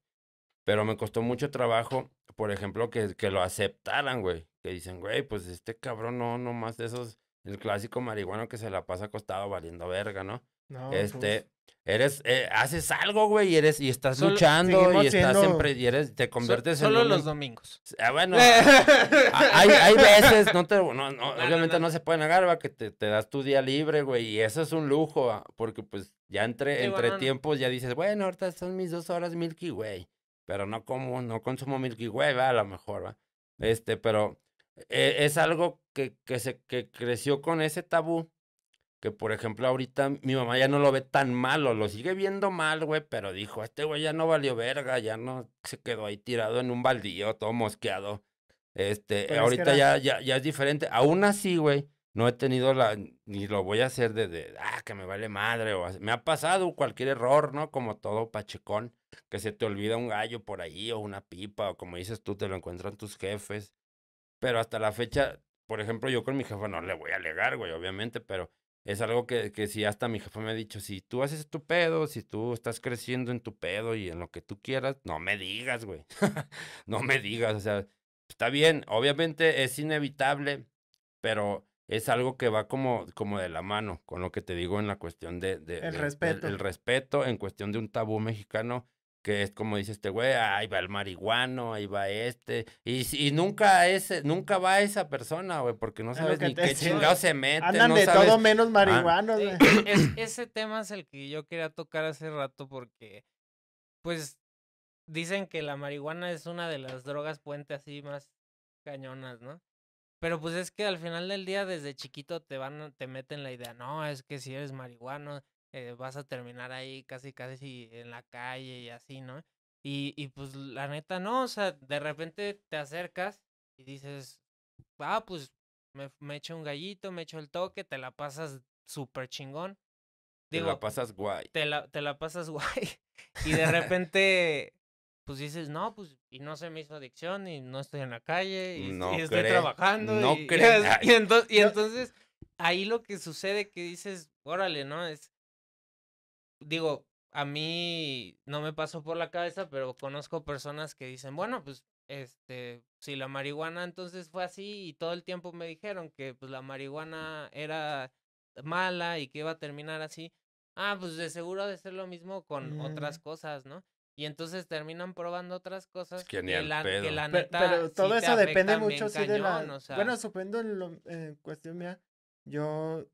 Pero me costó mucho trabajo, por ejemplo, que, que lo aceptaran, güey. Que dicen, güey, pues este cabrón no, no más de esos, el clásico marihuano que se la pasa acostado valiendo verga, ¿no? No, este, pues, eres, eh, haces algo, güey, y eres, y estás Solo- luchando, y estás siendo- siempre, y eres, te So- conviertes solo en un los domingos. Ah, bueno, hay, hay veces, no te, no, no, no, obviamente no, no. se puede negar, va, que te, te das tu día libre, güey, y eso es un lujo, ah, porque pues ya entre, Sí, entre bueno, tiempos ya dices, bueno, ahorita son mis dos horas Milky Way, pero no como, no consumo Milky Way, va, a lo mejor, va, este, pero eh, es algo que, que se, que creció con ese tabú, que por ejemplo ahorita mi mamá ya no lo ve tan malo, lo sigue viendo mal, güey, pero dijo, este güey ya no valió verga, ya no se quedó ahí tirado en un baldío, todo mosqueado. Este, es que ahorita ya, ya, ya es diferente. Aún así, güey, no he tenido la, ni lo voy a hacer de, de, ah, que me vale madre, o me ha pasado cualquier error, ¿no? Como todo pachecón, que se te olvida un gallo por ahí, o una pipa, o como dices tú, te lo encuentran tus jefes. Pero hasta la fecha, por ejemplo, yo con mi jefa no le voy a alegar, güey, obviamente, pero es algo que, que sí, hasta mi jefa me ha dicho, si tú haces tu pedo, si tú estás creciendo en tu pedo y en lo que tú quieras, no me digas, güey. no me digas, o sea, está bien, obviamente es inevitable, pero es algo que va como, como de la mano con lo que te digo en la cuestión de... de- El de- respeto. el respeto en cuestión de un tabú mexicano que es como dice este güey, ahí va el marihuano, ahí va este, y, si- y nunca ese, nunca va esa persona, güey, porque no Es sabes ni qué chingado se mete, Andan no de sabes. todo menos marihuanos, Sí, güey. es- ese tema es el que yo quería tocar hace rato porque, pues, dicen que la marihuana es una de las drogas puente así más cañonas, ¿no? Pero pues es que al final del día desde chiquito te van, a- te meten la idea, no, es que si eres marihuano eh, vas a terminar ahí casi casi en la calle y así, ¿no? Y, y pues la neta no, o sea, de repente te acercas y dices, ah, pues me, me echo un gallito, me echo el toque, te la pasas súper chingón. Te Digo, la pasas guay. te la, te la pasas guay. Y de repente, pues dices, no, pues, y no se me hizo adicción, y no estoy en la calle, y, No y estoy cree, trabajando. no y, as- y y entonces, ahí lo que sucede que dices, órale, ¿no? Es, digo, a mí no me pasó por la cabeza, pero conozco personas que dicen, bueno, pues, este, si la marihuana entonces fue así y todo el tiempo me dijeron que pues la marihuana era mala y que iba a terminar así, ah, pues de seguro de ser lo mismo con otras Mm. cosas, ¿no? Y entonces terminan probando otras cosas que ni que, la, que neta Pero, todo eso depende mucho, sí, de la... cañón, o sea, Bueno, suponiendo en, lo- en cuestión mía, yo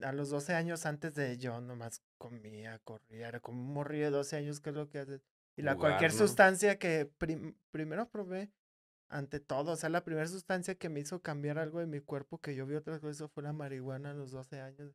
a los 12 años antes de yo nomás comía, corría, era como un morrillo de 12 años, que es lo que haces. Y la cualquier sustancia que prim- primero probé, ante todo, o sea, la primera sustancia que me hizo cambiar algo de mi cuerpo, que yo vi otras cosas, fue la marihuana a los 12 años.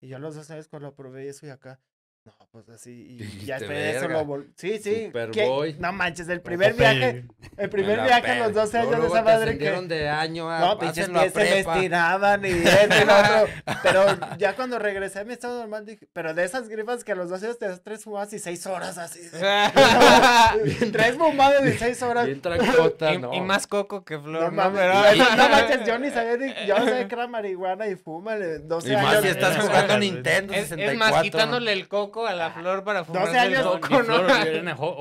Y yo a los 12 años cuando lo probé y eso y acá, no, pues así, y ya Dijiste, después de eso "Verga, lo vol- Sí, sí. Superboy. No manches, el primer viaje, el primer Me la viaje a los pela. 12 años de esa madre que... de año a No, pinches pies se me estiraban y esto y otro. Pero ya cuando regresé a mi estado normal dije, pero de esas grifas que a los 12 años te das tres fumadas y seis horas así. tres fumadas y seis horas. Bien trancota, y, no. y más coco que flor, No ¿no? mames, Pero- y- no manches, yo ni sabía, ni- yo no sabía que era marihuana y fúmale, 12 Y años. más si estás jugando Nintendo Es, 64. es más, quitándole el coco a la flor para fumar 12 años, No, coco, ¿no?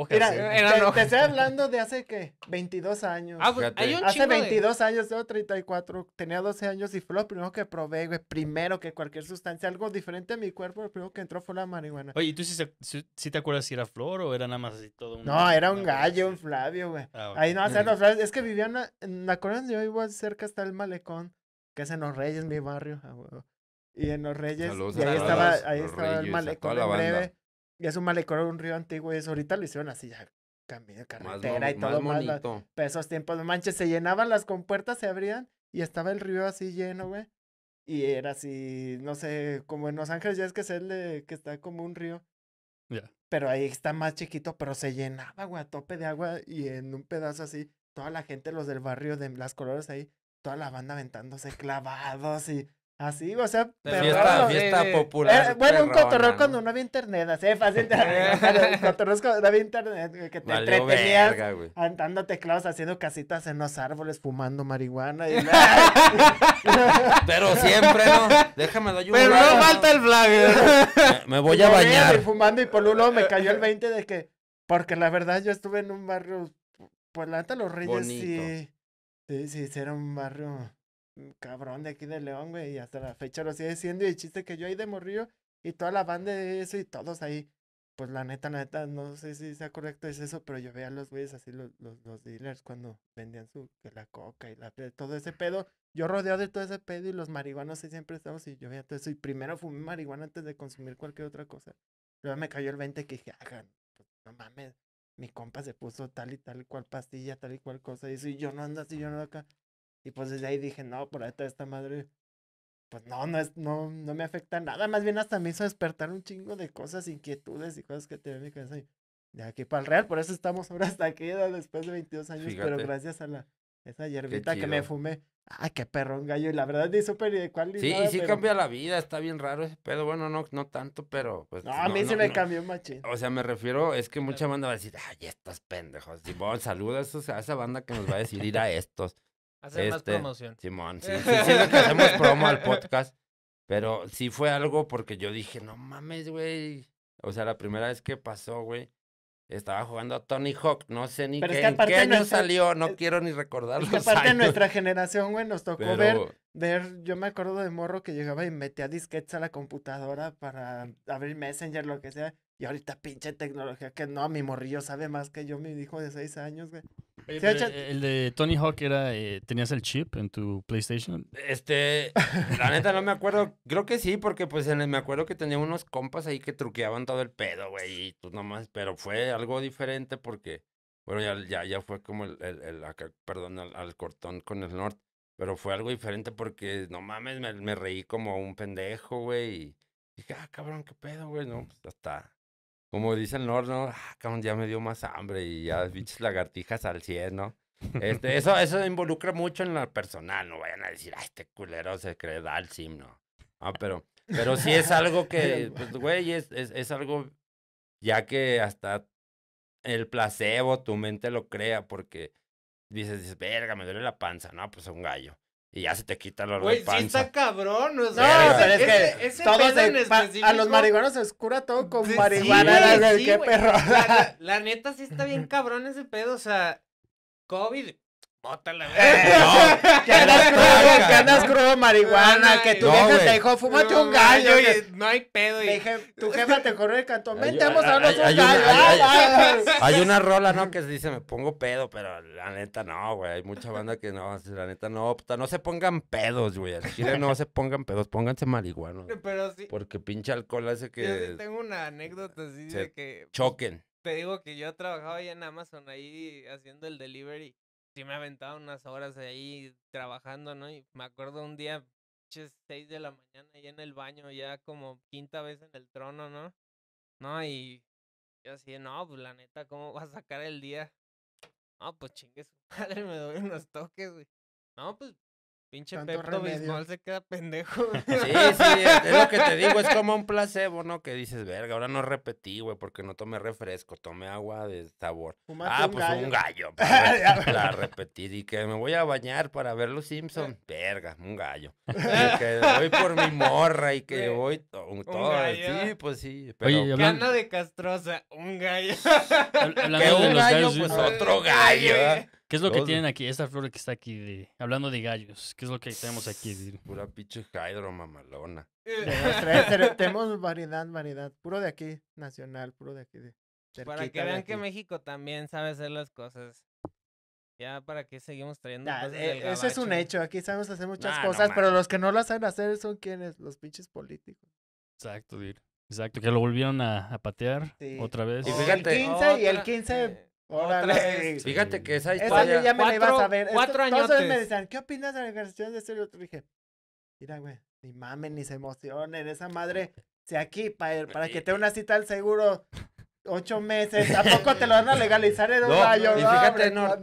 te, estoy hablando de hace, ¿qué? 22 años. Ah, pues Fíjate. hay un Hace chingo de- 22 años, tengo 34, tenía 12 años y fue lo primero que probé, güey. Primero que cualquier sustancia, algo diferente a mi cuerpo, lo primero que entró fue la marihuana. Oye, ¿y tú sí, se- sí- sí te acuerdas si era flor o era nada más así todo un... No, era un gallo, un Flavio, güey. Ah. Ahí no, sea, los Flavios- es que vivían en la colonia yo vivo cerca está el malecón, que es en Los Reyes, mi barrio, a huevo. Y en Los Reyes, Saludos y ahí estaba, los- ahí estaba Reyes, el malecón en breve. Y es un malecón, un río antiguo, y eso ahorita lo hicieron así, ya camino, Más, carretera y más todo más. bonito. Pero esos tiempos, no manches, se llenaban las compuertas, se abrían y estaba el río así lleno, güey. Y era así, no sé, como en Los Ángeles ya es que es el de, que está como un río. Ya. Pero ahí está más chiquito, pero se llenaba, güey, a tope de agua y en un pedazo así, toda la gente, los del barrio de las colores ahí, toda la banda aventándose clavados y así, o sea, perrón, Fiesta, fiesta sí. popular. Eh, bueno, un cotorreo ¿no? cuando no había internet, así de fácil. cotorreo es cuando no había internet, que te Valió entretenías verga, güey. andando teclados, haciendo casitas en los árboles, fumando marihuana. Y... Pero siempre, ¿no? Déjame doy un Pero no falta el Flavio. Me, me voy a Corriendo Y bañar. fumando y por un lado me cayó el 20 de que, porque la verdad yo estuve en un barrio, pues la neta Los Reyes sí, Bonito. sí, sí, sí, era un barrio cabrón de aquí de León, güey, y hasta la fecha lo sigue siendo y el chiste que yo ahí de morrillo y toda la banda de eso y todos ahí, pues la neta, la neta, no sé si sea correcto es eso, pero yo veía a los güeyes así, los, los, los dealers cuando vendían su, la coca y la, todo ese pedo, yo rodeado de todo ese pedo y los marihuanos sí siempre estamos y yo veía todo eso y primero fumé marihuana antes de consumir cualquier otra cosa. Luego me cayó el 20 que dije, hagan, pues, no mames, mi compa se puso tal y tal cual pastilla, tal y cual cosa, y y yo no ando así, yo no acá. Y pues desde ahí dije, no, por ahí está esta madre, pues no, no es, no, no me afecta nada, más bien hasta me hizo despertar un chingo de cosas, inquietudes y cosas que tenía en mi cabeza. Y de aquí para el real, por eso estamos ahora hasta aquí, después de 22 años, pero Fíjate. gracias a la, esa hierbita que me fumé. Ay, qué perrón gallo, y la verdad ni súper de cuál ni Sí, nada, sí pero- cambia la vida, está bien raro ese pedo. Bueno, no, no tanto, pero pues. No, a mí sí no, me no. cambió machín. O sea, me refiero, es que mucha banda va a decir, ay, estos pendejos. Simón, saluda a, esos- a esa banda que nos va a decir ir a estos. Hacer más Este, promoción. Simón, sí, sí, siento que hacemos promo al podcast. Pero sí fue algo porque yo dije, no mames, güey. O sea, la primera vez que pasó, güey, estaba jugando Tony Hawk, no sé ni Pero es qué, que en aparte qué año nuestra- salió, no es- quiero ni recordar Es los aparte de años, nuestra generación, güey, nos tocó ver, ver, yo me acuerdo de morro que llegaba y metía disquetes a la computadora para abrir Messenger, lo que sea. Y ahorita pinche tecnología que no, mi morrillo sabe más que yo, mi hijo de seis años, güey. Oye, Sí, eh, el de Tony Hawk era, eh, ¿tenías el chip en tu PlayStation? Este, la neta no me acuerdo, creo que sí, porque pues en el- me acuerdo que tenía unos compas ahí que truqueaban todo el pedo, güey, y pues nomás, pero fue algo diferente porque, bueno, ya, ya, ya fue como el, el, el acá, perdón, al, al cortón con el Nord, pero fue algo diferente porque, no mames, me, me reí como un pendejo, güey, y dije, ah, cabrón, qué pedo, güey, no, pues hasta, como dice el Nord, no, ah, ya me dio más hambre y ya, pinches lagartijas al 100, ¿no? Este, eso, eso involucra mucho en lo personal, no vayan a decir, ay, este culero se cree Dalsim, no. Ah, pero, pero sí es algo que, pues, güey, es, es, es algo ya que hasta el placebo, tu mente lo crea, porque dices, dices, verga, me duele la panza, no, pues un gallo. Y ya se te quita el Güey, de sí panza. está cabrón, No, sea, pero es ese- que ese todo pedo se- en pa- a los específico- marihuanos se cura todo con Sí, marihuana, güey, sí, qué perro. La, la- la neta sí está bien cabrón ese pedo, o sea, COVID, bótala. No, que andas crudo, que andas crudo marihuana, que tu No, vieja güey. te dijo, fúmate No, un gallo. güey, que- No hay pedo. y- dije, tu jefa te corrió el cantón, vente, vamos a darnos un hay una- gallo. hay-. Hay una rola, ¿no? Que se dice, me pongo pedo, pero la neta no, güey. Hay mucha banda que no, la neta no. puta, no se pongan pedos, güey. Al chile no se pongan pedos, pónganse marihuanos. Pero sí, Porque pinche alcohol hace yo sí que tengo una anécdota así de que choquen. te digo que yo trabajaba ahí en Amazon ahí haciendo el delivery. Sí me aventaba unas horas ahí trabajando, ¿no? Y me acuerdo un día, pinches seis de la mañana ahí en el baño, ya como quinta vez en el trono, ¿no? No, y yo así, no, pues la neta, ¿cómo va a sacar el día? No, pues chingue su madre, me doy unos toques, güey. No, pues pinche Tanto Pepto remedio. Bismol se queda pendejo. güey. Sí, sí, es, es lo que te digo, es como un placebo, ¿no? Que dices, verga, ahora no repetí, güey, porque no tomé refresco, tomé agua de sabor. Ah, un pues gallo. un gallo para, re- para repetir. Y que me voy a bañar para ver los Simpsons. Verga, un gallo. Y que voy por mi morra y que Güey, voy to- todo. gallo. Sí, pues sí. Pero Oye, hablando, de castrosa, un gallo. hablando que de un los gallo, gallos, pues otro gallo. ¿eh? ¿Qué es lo que tienen aquí? Esta flor que está aquí, de, hablando de gallos, ¿qué es lo que tenemos aquí? de- Pura pinche hydro mamalona. Tenemos variedad, variedad. Puro de aquí, nacional, puro de aquí. De, Para que vean que. México también sabe hacer las cosas. Ya, ¿para qué seguimos trayendo cosas eh, del eso es un hecho. Aquí sabemos hacer muchas Nah, no cosas, pero los que no las saben hacer son quienes, los pinches políticos. Exacto, dude. Exacto, que lo volvieron a, a patear Sí. otra vez. Y Oh, fíjate- el 15 y el Otra- 15. Eh, Órale. otra vez. Fíjate que esa Esa historia. yo ya me la iba a Cuatro- saber. Esto- cuatro todos me decían, ¿qué opinas de la legalización de este y otro? Dije, mira, güey, ni mamen, ni se emocionen. Esa madre, si aquí, para, para que te dé una cita al seguro, ocho meses, ¿a poco te lo van a legalizar en un No, año? y fíjate, no,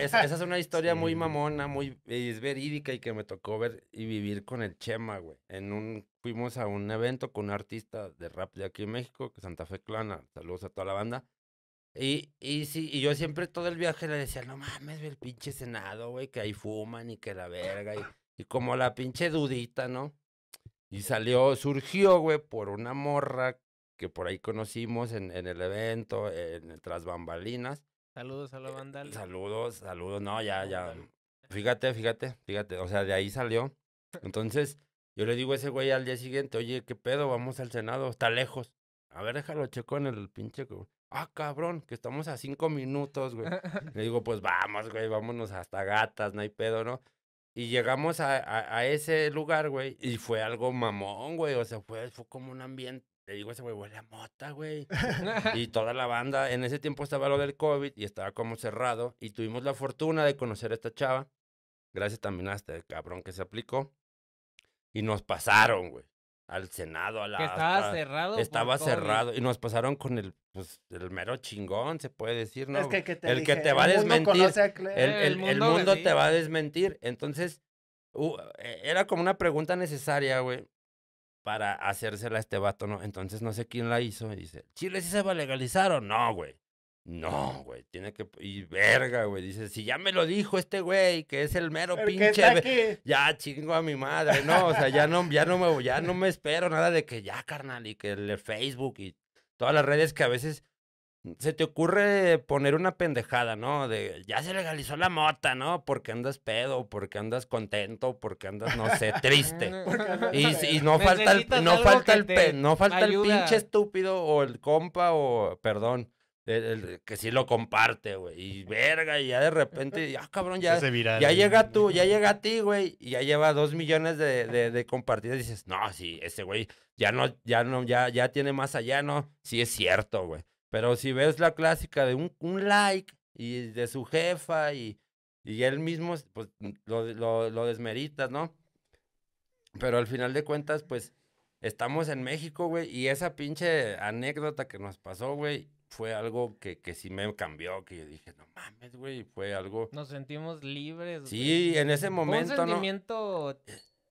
esa, esa es una historia muy mamona, muy es verídica y que me tocó ver y vivir con el Chema, güey. En un fuimos a un evento con un artista de rap de aquí en México, que es Santa Fe Clana. Saludos a toda la banda. Y, y sí, y yo siempre todo el viaje le decía, no mames, ve el pinche Senado, güey, que ahí fuman y que la verga. Y, y como la pinche dudita, ¿no? Y salió, surgió, güey, por una morra que por ahí conocimos en, en el evento, en el Tras Bambalinas. Saludos a la banda. Saludos, saludos, no, ya, ya. Fíjate, fíjate, fíjate, o sea, de ahí salió. Entonces, yo le digo a ese güey al día siguiente, oye, ¿qué pedo? Vamos al Senado, está lejos. A ver, déjalo, checo en el pinche. Ah, cabrón, que estamos a cinco minutos, güey. Le digo, pues vamos, güey, vámonos hasta gatas, no hay pedo, ¿no? Y llegamos a, a, a ese lugar, güey, y fue algo mamón, güey, o sea, fue, fue como un ambiente. Le digo ese güey, huele a mota, güey. Y toda la banda, en ese tiempo estaba lo del COVID y estaba como cerrado. Y tuvimos la fortuna de conocer a esta chava. Gracias también a este cabrón que se aplicó. Y nos pasaron, güey. Al Senado, a la. que estaba hasta- cerrado. Estaba COVID. cerrado. Y nos pasaron con el, pues, el mero chingón, se puede decir, ¿no? Es que, que te el que te va a el mundo desmentir, a el, el el- el mundo, mundo sí. te va a desmentir. Entonces, uh, era como una pregunta necesaria, güey, para hacérsela a este vato, ¿no? Entonces, no sé quién la hizo y dice, ¿Chile sí se va a legalizar o no, güey? No, güey, tiene que... Y verga, güey, dice, si ya me lo dijo este güey, que es el mero el que pinche... está ve- aquí. Ya chingo a mi madre, no, o sea, ya no, ya no me, ya no me espero nada de que ya, carnal, y que el Facebook y todas las redes que a veces se te ocurre poner una pendejada, ¿no? De ya se legalizó la mota, ¿no? Porque andas pedo, porque andas contento, porque andas, no sé, triste. Y, no falta el, no falta el, no falta el pinche estúpido o el compa o, perdón, el, el que sí lo comparte, güey. Y verga, y ya de repente, ya cabrón, ya, viral. ya llega tú, ya llega a ti, güey, y ya lleva dos millones de, de, de compartidas. Y dices, no, sí, ese güey ya no, ya no, ya, ya tiene más allá, ¿no? Sí es cierto, güey. Pero si ves la clásica de un, un like y de su jefa y, y él mismo, pues lo, lo, lo desmeritas, ¿no? Pero al final de cuentas, pues estamos en México, güey, y esa pinche anécdota que nos pasó, güey, fue algo que, que sí me cambió, que yo dije, no mames, güey, fue algo... Nos sentimos libres. güey. Sí, en ese momento, un ¿no? sentimiento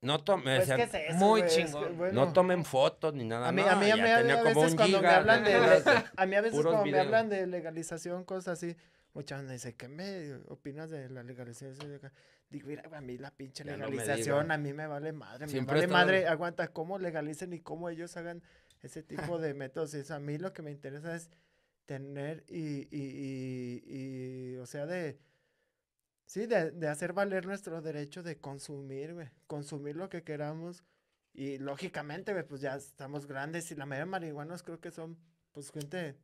No, tome- Pues, o sea, ¿qué es eso, muy güey? Es que, chingón. bueno, no tomen fotos ni nada. A mí, no, a mí, a mí, a como veces cuando me giga hablan de, puras- a mí a veces cuando me videos. hablan de legalización, cosas así, mucha gente dice, ¿qué me opinas de la legalización? Eso y acá?". Digo, mira, a mí la pinche Ya no me legalización, diga. a mí me vale madre, me Siempre vale estaba- madre, aguanta, cómo legalicen y cómo ellos hagan ese tipo de métodos. Eso, a mí lo que me interesa es tener y, y, y, y, o sea, de, sí, de, de hacer valer nuestro derecho de consumir, güey, consumir lo que queramos. Y lógicamente, güey, pues ya estamos grandes y la mayoría de marihuanos creo que son, pues, gente,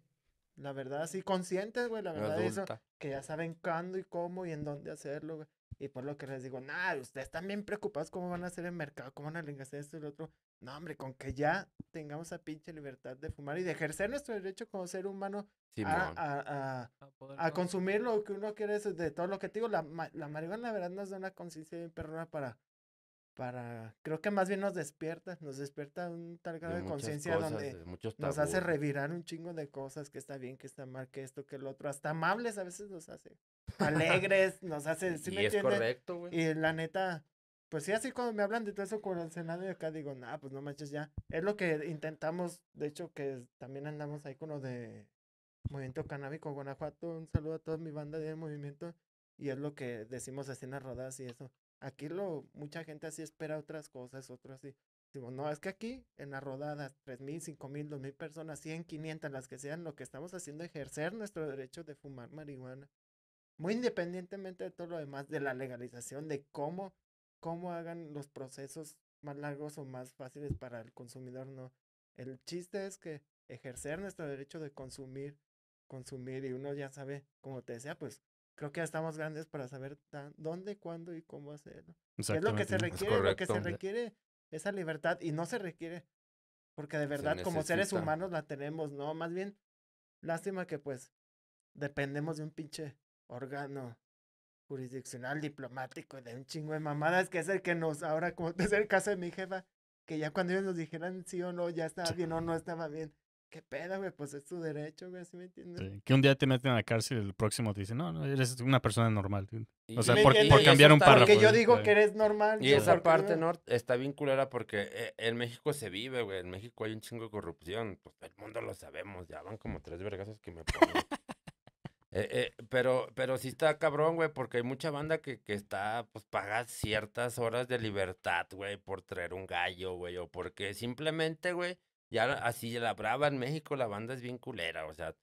la verdad, así conscientes, güey, la verdad, eso, que ya saben cuándo y cómo y en dónde hacerlo, güey. Y por lo que les digo, nah, ustedes están bien preocupados cómo van a hacer el mercado, cómo van a legalizar esto y lo otro. No, hombre, con que ya tengamos esa pinche libertad de fumar y de ejercer nuestro derecho como ser humano a, a, a, a consumir. lo que uno quiere de todo lo que te digo, la, ma- la marihuana la verdad nos da una conciencia bien perrona para, para, creo que más bien nos despierta, nos despierta un tal grado de, conciencia donde nos hace revirar un chingo de cosas, que está bien, que está mal, que esto, que lo otro, hasta amables a veces nos hace, alegres, nos hace, ¿sí y me es correcto, güey. Y la neta, pues sí, así cuando me hablan de todo eso y acá digo, nah, pues no manches ya. Es lo que intentamos, de hecho, que también andamos ahí con lo de Movimiento Canábico Guanajuato. Un saludo a toda mi banda de movimiento. Y es lo que decimos así en las rodadas y eso. Aquí lo, mucha gente así espera otras cosas, otras así. Digo, no, es que aquí en las rodadas, tres mil, cinco mil, dos mil personas, 100, 500, las que sean, lo que estamos haciendo es ejercer nuestro derecho de fumar marihuana. Muy independientemente de todo lo demás, de la legalización, de cómo, cómo hagan los procesos más largos o más fáciles para el consumidor, no. El chiste es que ejercer nuestro derecho de consumir, consumir, y uno ya sabe, como te decía, pues creo que ya estamos grandes para saber tan- dónde, cuándo y cómo hacerlo. ¿Qué es lo que se requiere? Lo que se requiere esa libertad y no se requiere porque de verdad como seres humanos la tenemos, no, más bien lástima que pues dependemos de un pinche órgano jurisdiccional, diplomático, de un chingo de mamadas que es el que nos, ahora como es el caso de mi jefa, que ya cuando ellos nos dijeran sí o no, ya estaba bien o no estaba bien. ¿Qué pedo, güey? Pues es tu derecho, güey, ¿sí me entiendes? Sí, Que un día te meten a la cárcel y el próximo te dicen, no, no, eres una persona normal. tío". Y- O sea, ¿Sí me por, por cambiar un párrafo. Porque yo digo que eres normal. Y esa parte, no- ¿no? Está bien culera porque eh, en México se vive, güey. En México hay un chingo de corrupción. Pues el mundo lo sabemos. Ya van como tres vergazos que me ponen. Eh, eh, pero, pero sí está cabrón, güey, porque hay mucha banda que, que está, pues paga ciertas horas de libertad, güey, por traer un gallo, güey, o porque simplemente, güey, ya así la brava en México, la banda es bien culera, o sea,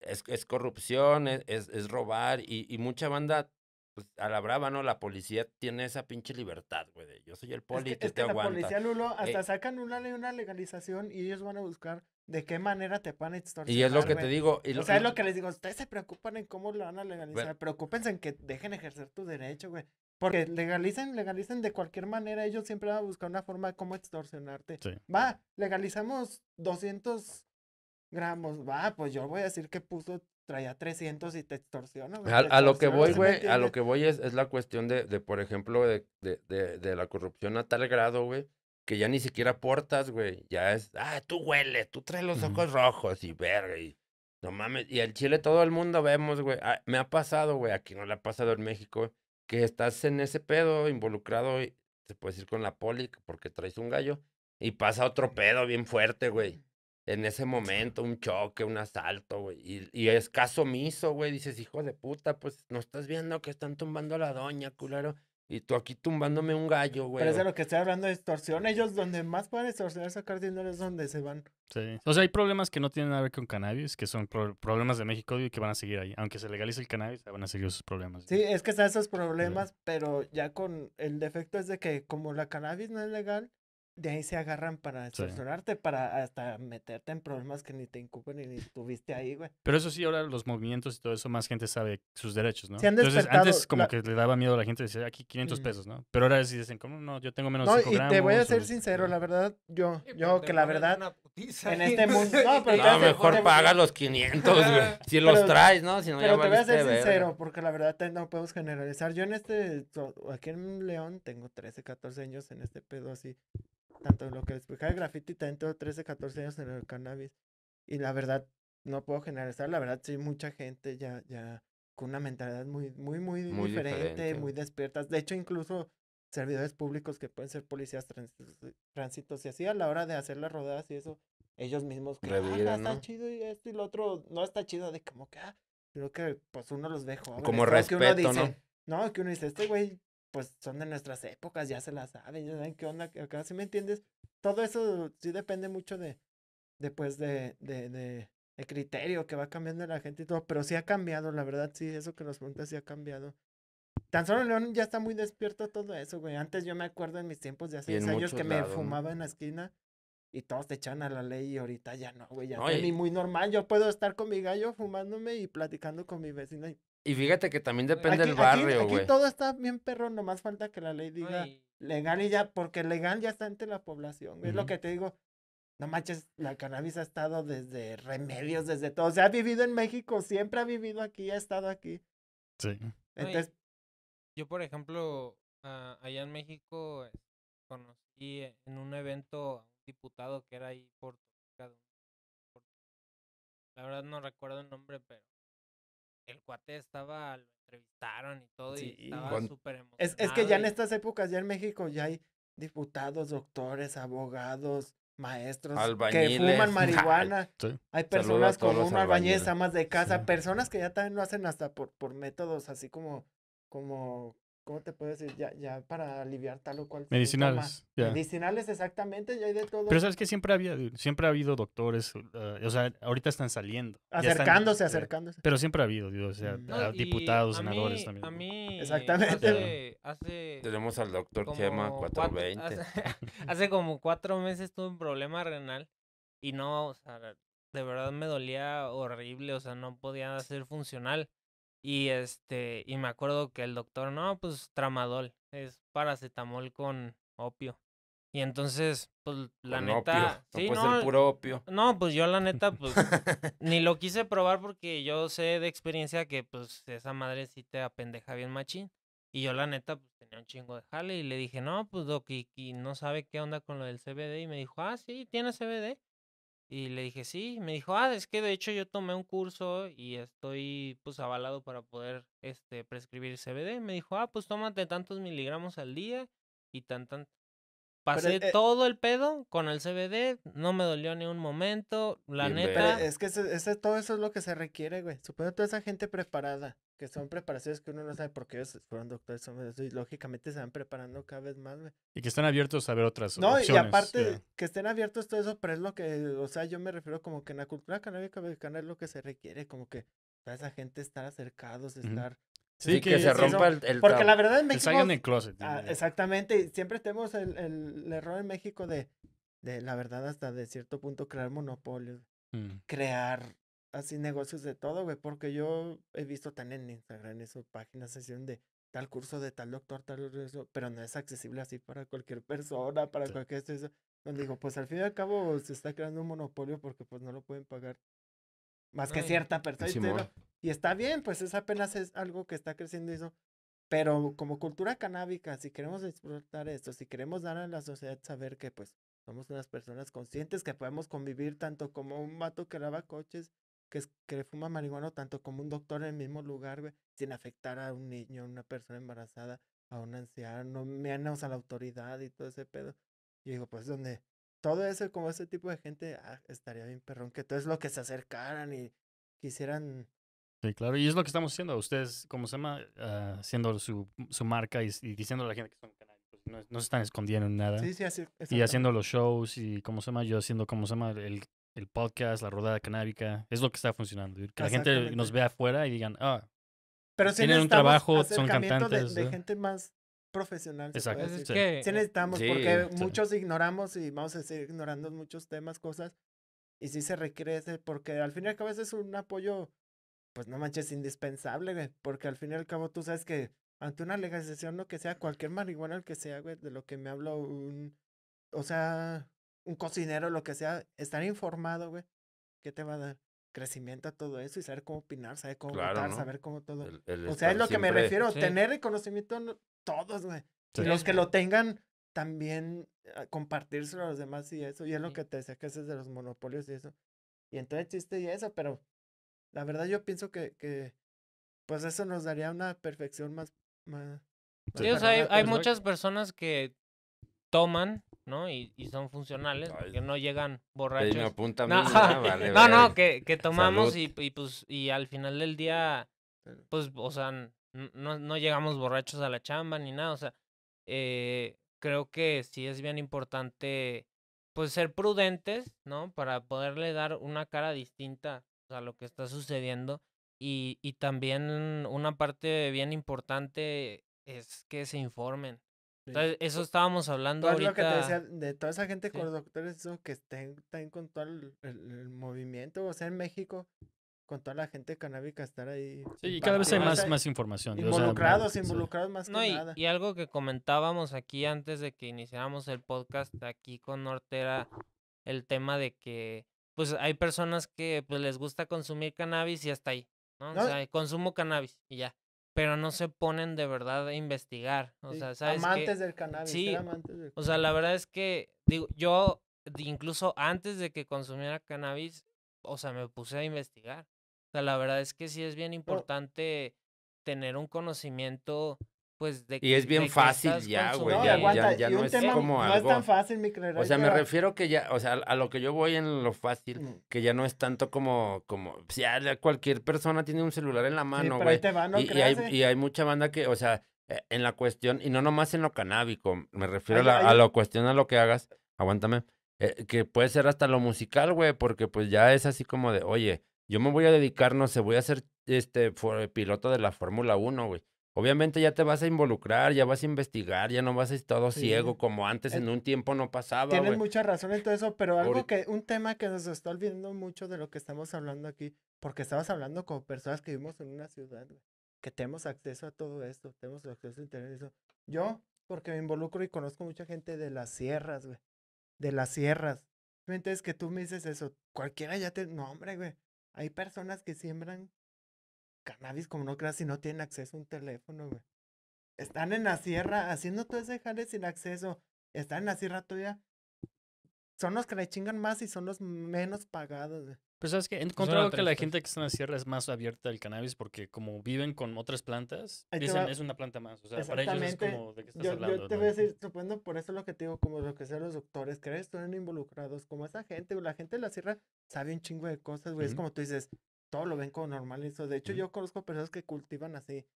es, es corrupción, es, es, es robar, y, y mucha banda, pues a la brava, ¿no? La policía tiene esa pinche libertad, güey, de yo soy el Es poli, que, es te que la policía, Lulo, hasta Eh, sacan una ley, una legalización y ellos van a buscar de qué manera te pueden extorsionar. Y es lo que te digo. Y O lo- sea, es lo- que les digo, ustedes se preocupan en cómo lo van a legalizar, preocúpense en que dejen ejercer tu derecho, güey. Porque legalicen, legalicen de cualquier manera, ellos siempre van a buscar una forma de cómo extorsionarte. Sí. Va, legalizamos 200 gramos, va, pues yo voy a decir que puso, traía 300 y te extorsiona, güey. A, te a lo que voy, ¿sí me güey, a lo que voy es, es la cuestión de, de por ejemplo, de, de, de, de la corrupción a tal grado, güey, que ya ni siquiera aportas, güey. Ya es, ah, tú huele, tú traes los ojos rojos y verga, y no mames. Y el chile todo el mundo vemos, güey. Ah, me ha pasado, güey, aquí no le ha pasado en México, que estás en ese pedo involucrado, y se puede decir con la poli, porque traes un gallo, y pasa otro pedo bien fuerte, güey en ese momento, un choque, un asalto, güey. Y, y es caso omiso, güey. Dices, hijo de puta, pues no estás viendo que están tumbando a la doña, culero. Y tú aquí tumbándome un gallo, güey. Pero es de lo que estoy hablando de extorsión. Ellos donde más pueden extorsionar, sacar dinero es donde se van. Sí. O sea, hay problemas que no tienen nada que ver con cannabis, que son pro- problemas de México y que van a seguir ahí. Aunque se legalice el cannabis, van a seguir esos problemas. Sí, es que están esos problemas, pero ya con el defecto es de que como la cannabis no es legal, de ahí se agarran para extorsionarte, para hasta meterte en problemas que ni te incumben ni, tuviste ahí, güey. Pero eso sí, ahora los movimientos y todo eso, más gente sabe sus derechos, ¿no? Sí han Entonces, antes como la- que le daba miedo a la gente decir, aquí 500 Mm. pesos, ¿no? Pero ahora sí dicen, ¿cómo no? Yo tengo menos No, de y 5 gramos. te voy a o- ser sincero, la verdad, yo, Sí, yo que la verdad, putiza en este ¿no? mundo- no, pero No, hace- mejor te- paga los 500, güey. Si los Pero- traes, ¿no? Si no, ya Pero te voy a ser verga. sincero, porque la verdad te- no podemos generalizar. Yo en este, aquí en León, tengo 13, 14 años en este pedo así. Tanto en lo que explica el graffiti, también tengo 13, 14 años en el cannabis. Y la verdad, no puedo generalizar. La verdad, sí, mucha gente ya, ya con una mentalidad muy, muy, muy, Muy diferente, diferente. muy despiertas. De hecho, incluso servidores públicos que pueden ser policías tránsitos, y así a la hora de hacer las rodadas y eso, ellos mismos que "Ah, está ¿no? chido y esto y lo otro, no está chido de como que, ah, sino que pues uno los ve. Como todo que uno respeto, dice, ¿no? Que uno dice, este güey, pues son de nuestras épocas, ya se las saben, ya saben qué onda acá, ¿sí me entiendes? Todo eso sí depende mucho de, después de, de, de, de criterio que va cambiando la gente y todo, pero sí ha cambiado, la verdad, sí, eso que nos preguntas sí ha cambiado. Tan solo León ya está muy despierto todo eso, güey. Antes yo me acuerdo en mis tiempos de hace Y en 10 años que me fumaba en la esquina y todos te echaban a la ley y ahorita ya no, güey. Ya No, es y- ni muy normal. Yo puedo estar con mi gallo fumándome y platicando con mi vecino. Y Y fíjate que también depende aquí, del barrio, aquí, güey. aquí todo está bien perro, nomás falta que la ley diga Ay, legal y ya, porque legal ya está entre la población. güey, Es lo que te digo. No manches, la cannabis ha estado desde remedios, desde todo. O sea, ha vivido en México, siempre ha vivido aquí, ha estado aquí. Sí. Entonces, Yo, por ejemplo, ah, allá en México conocí en un evento diputado que era ahí por La verdad no recuerdo el nombre, pero el cuate estaba, lo entrevistaron y todo Sí, y estaba con- súper emocionado. es, es que ya en estas épocas, ya en México, ya hay diputados, doctores, abogados, maestros que fuman marihuana. Sí. Hay personas como un albañil, amas de casa, Sí. personas que ya también lo hacen hasta por, por métodos así como, como, ¿cómo te puedo decir? Ya, ya para aliviar tal o cual. Medicinales. ya. Medicinales, exactamente, ya hay de todo. Pero sabes que siempre había, siempre ha habido doctores, eh, o sea, ahorita están saliendo. están, acercándose, eh, acercándose. Pero siempre ha habido, digo, o sea. No, diputados, senadores mí- también. A mí, Exactamente. Hace, hace Tenemos al doctor como Chema cuatro- 420. hace, hace como cuatro meses tuve un problema renal y no, o sea, de verdad me dolía horrible, o sea, no podía ser funcional. Y este, y me acuerdo que el doctor, no, pues tramadol, es paracetamol con opio. Y entonces, pues la Con neta, opio. No sí, no, ser puro opio. no, pues yo la neta, pues ni lo quise probar porque yo sé de experiencia que pues esa madre sí te apendeja bien machín. Y yo la neta, pues tenía un chingo de jale y le dije, no, pues Doc, y, y no sabe qué onda con lo del CBD. Y me dijo, ah, sí, tiene CBD. Y le dije, sí. Me dijo, ah, es que de hecho yo tomé un curso y estoy pues avalado para poder este prescribir CBD. Me dijo, ah, pues tómate tantos miligramos al día y tan tan. Pasé eh, todo el pedo con el CBD, no me dolió ni un momento, la Pero neta. es que ese, ese- todo eso es lo que se requiere, güey. Supongo toda esa gente preparada, que son preparaciones que uno no sabe por qué ellos fueron doctores, son eso, y lógicamente se van preparando cada vez más, güey. Y que están abiertos a ver otras No, opciones. y aparte que estén abiertos todo eso, pero es lo que, o sea, yo me refiero como que en la cultura canábica mexicana es lo que se requiere, como que toda esa gente estar acercados, estar... Sí, Sí, que, que se eso- rompa el, el Porque la verdad en Que México... salgan del closet. Ah, exactamente, siempre tenemos el, el, el error en México de, de, la verdad, hasta de cierto punto crear monopolios, Mm. crear así negocios de todo, güey, porque yo he visto también en Instagram esas páginas así de tal curso de tal doctor, tal eso, pero no es accesible así para cualquier persona, para Sí. cualquier eso. Donde digo, pues al fin y al cabo se está creando un monopolio porque pues no lo pueden pagar más que Ay, cierta persona. y lo- Y está bien, pues es apenas es algo que está creciendo eso. Pero como cultura canábica, si queremos explotar esto, si queremos dar a la sociedad saber que pues somos unas personas conscientes, que podemos convivir tanto como un vato que lava coches, que, es, que fuma marihuana, tanto como un doctor en el mismo lugar, güey, sin afectar a un niño, a una persona embarazada, a un anciano, menos a la autoridad y todo ese pedo. Y digo, pues donde todo eso, como ese tipo de gente, ah, estaría bien perrón, que todo es lo que se acercaran y quisieran Sí, claro. Y es lo que estamos haciendo. Ustedes, ¿cómo se llama? Ah, haciendo su, su marca y, y diciendo a la gente que son canábicos. No, no se están escondiendo en nada. Sí, sí, así. y haciendo los shows y, ¿cómo se llama? Yo haciendo, ¿cómo se llama? El, el podcast, la rodada canábica. Es lo que está funcionando. Que la gente nos vea afuera y digan, ah, Pero sí tienen un trabajo, son acercamiento de- cantantes, De, ¿no? gente más profesional. Exacto. Pues que Sí necesitamos, Sí, porque sí. muchos ignoramos y vamos a seguir ignorando muchos temas, cosas. Y sí se requiere ese, porque al fin y al cabo ese es un apoyo, pues no manches, indispensable, güey. Porque al fin y al cabo tú sabes que ante una legalización, lo que sea, cualquier marihuana, el que sea, güey, de lo que me hablo, un, o sea, un cocinero, lo que sea, estar informado, güey, ¿qué te va a dar? Crecimiento a todo eso y saber cómo opinar, saber cómo Claro, votar, ¿no? saber cómo todo. El- el O sea, es estar lo que me refiero, Sí. tener el conocimiento no- todos, güey. Sí. Y los que lo tengan, también ah, compartírselo a los demás y eso. Y es lo que te decía que ese es de los monopolios y eso. Y entonces chiste y eso, pero la verdad yo pienso que, que pues eso nos daría una perfección más... más Sí, más o sea, hay, hay muchas personas que toman, ¿no? Y, y son funcionales, Ay. que no llegan borrachos. me apunta a mí, ¿no? Vale, No, no, que, que tomamos y, y pues y al final del día, pues, o sea, no, no llegamos borrachos a la chamba ni nada, o sea, eh, creo que sí es bien importante, pues, ser prudentes, ¿no? Para poderle dar una cara distinta a lo que está sucediendo y, y también una parte bien importante es que se informen. Entonces, eso estábamos hablando lo que te ahorita. decía, de toda esa gente con Sí. los doctores, eso que estén, estén con todo el, el- el movimiento, o sea, en México, con toda la gente canábica, estar ahí. sí, y cada vez hay más, más información. o sea, Involucrados, involucrados más que No, y, nada. y algo que comentábamos aquí antes de que iniciáramos el podcast aquí con Norte era el tema de que pues hay personas que pues les gusta consumir cannabis y hasta ahí, ¿no? No, O sea, consumo cannabis y ya, pero no se ponen de verdad a investigar, o Sí, sea, ¿sabes amantes del cannabis, Sí, ser amantes del O sea, la verdad es que, digo, yo incluso antes de que consumiera cannabis, o sea, me puse a investigar. O sea, la verdad es que sí es bien importante tener un conocimiento, pues, de Y es bien fácil ya, güey, No, ya- aguanta, ya y no es como no es algo- tan fácil, mi O sea, me refiero que ya, o sea, a lo que yo voy en lo fácil, Mm. que ya no es tanto como, como, pues ya la- cualquier persona tiene un celular en la mano, pero ahí güey. no y, y hay, y hay mucha banda que, o sea, eh, en la cuestión, y no nomás en lo canábico, me refiero a, la, a lo cuestión a lo que hagas, aguántame, eh, que puede ser hasta lo musical, güey, porque pues ya es así como de, oye, yo me voy a dedicar, no sé, voy a ser este for- piloto de la Fórmula 1, güey. Obviamente ya te vas a involucrar, ya vas a investigar, ya no vas a estar todo Sí. ciego como antes Eh, en un tiempo no pasaba, Tienes güey. mucha razón en todo eso, pero algo que, un tema que nos está olvidando mucho de lo que estamos hablando aquí, porque estabas hablando como personas que vivimos en una ciudad, güey, que tenemos acceso a todo esto, tenemos acceso a internet eso. Yo, porque me involucro y conozco mucha gente de las sierras, güey, de las sierras. Entonces que tú me dices eso, cualquiera ya te, no hombre, güey, hay personas que siembran cannabis como no creas si no tienen acceso a un teléfono, güey. Están en la sierra haciendo todo ese jale sin acceso. Están en la sierra todavía. Son los que le chingan más y son los menos pagados, güey. Pero sabes que he una encontrado que la gente que está en la sierra es más abierta al cannabis porque como viven con otras plantas, dicen es una planta más. O sea, para ellos es Exactamente. como de qué estás Yo, hablando. yo te ¿no? voy a decir, suponiendo por eso lo que te digo, como lo que sean los doctores, que están involucrados, como esa gente, la gente de la sierra sabe un chingo de cosas, güey. Es como tú dices, todo lo ven como normal eso. De hecho, yo conozco personas que cultivan así.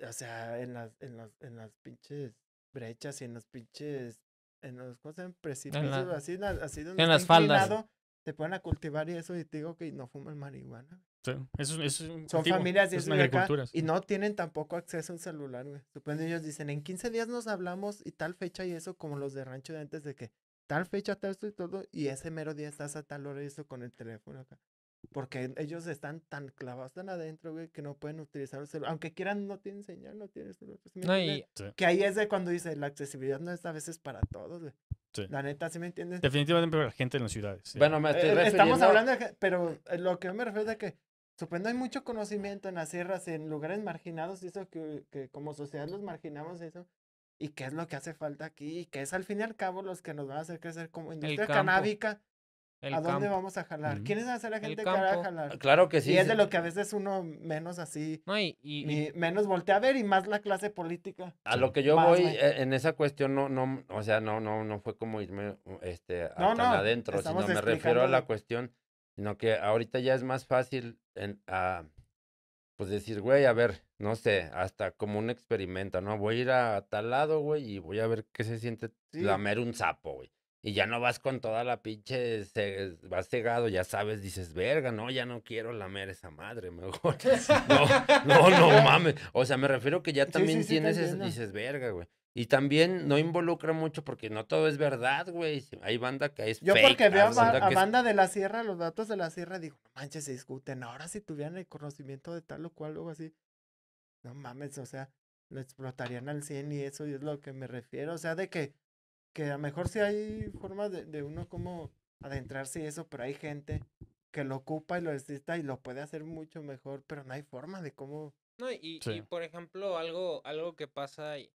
O sea, en las, en las, en las pinches brechas y en los pinches, en los, ¿cómo se llaman? Precipicios, así, en la- así donde en las faldas. Se ponen a cultivar y eso, y te digo que no fuman marihuana. Sí, eso, es- eso es un Son familias es de acá, y no tienen tampoco acceso a un celular, güey. Supongo ellos dicen, en 15 días nos hablamos y tal fecha y eso, como los de rancho de antes de que tal fecha, tal esto y todo, y ese mero día estás a tal hora y eso con el teléfono acá. Porque ellos están tan clavados, tan adentro, güey, que no pueden utilizar el celular. Aunque quieran, no tienen señal, no tienen celular. ¿sí No, y, Que ahí es de cuando dice, la accesibilidad no es a veces para todos, güey. Sí. La neta, ¿sí me entiendes? Definitivamente para la gente en las ciudades. sí. Bueno, me estoy Eh, refiriendo... Estamos hablando de pero eh, lo que me refiero es de que, suponiendo hay mucho conocimiento en las sierras, en lugares marginados, y eso que, que como sociedad los marginamos, eso, y qué es lo que hace falta aquí, y que es al fin y al cabo los que nos van a hacer crecer como industria campo, canábica, el ¿a dónde campo. vamos a jalar? ¿Quiénes van a ser la gente que va a jalar? Claro que sí. y es de lo que a veces uno menos así, No, y, y- menos voltea a ver, y más la clase política. A lo que yo Más, voy eh, en esa cuestión no, no, o sea, no, no, no fue como irme este a No, tan no, adentro, sino me refiero a la cuestión, sino que ahorita ya es más fácil en, a, pues decir, güey, a ver, no sé, hasta como un experimento, ¿no? Voy a ir a tal lado, güey, y voy a ver qué se siente Sí. lamer un sapo, güey. Y ya no vas con toda la pinche, vas cegado, ya sabes, dices, verga, no, ya no quiero lamer esa madre, mejor. No, no, no mames. O sea, me refiero que ya Sí, también sí, sí, tienes, ese- entiendo. dices, verga, güey. Y también no involucra mucho porque no todo es verdad, güey. Hay banda que es Yo fake, porque veo a, banda a es- de la sierra, los datos de la sierra, digo, no manches, se discuten. Ahora si tuvieran el conocimiento de tal o cual o algo así, no mames, o sea, lo explotarían al 100 y eso y es lo que me refiero. O sea, de que, que a lo mejor sí hay formas de, de uno como adentrarse y eso, pero hay gente que lo ocupa y lo necesita y lo puede hacer mucho mejor, pero no hay forma de cómo... No, y, Sí. y por ejemplo, algo, algo que pasa, y,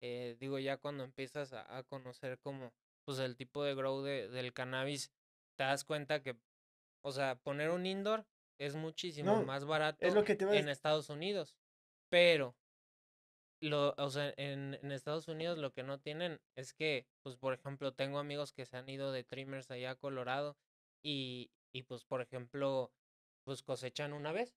eh, digo, ya cuando empiezas a, a conocer como, pues el tipo de grow de, del cannabis, te das cuenta que, o sea, poner un indoor es muchísimo No, más barato es lo que te en Estados Unidos, pero, lo, o sea, en, en Estados Unidos lo que no tienen es que, pues, por ejemplo, tengo amigos que se han ido de trimmers allá a Colorado y, y pues, por ejemplo, pues cosechan una vez.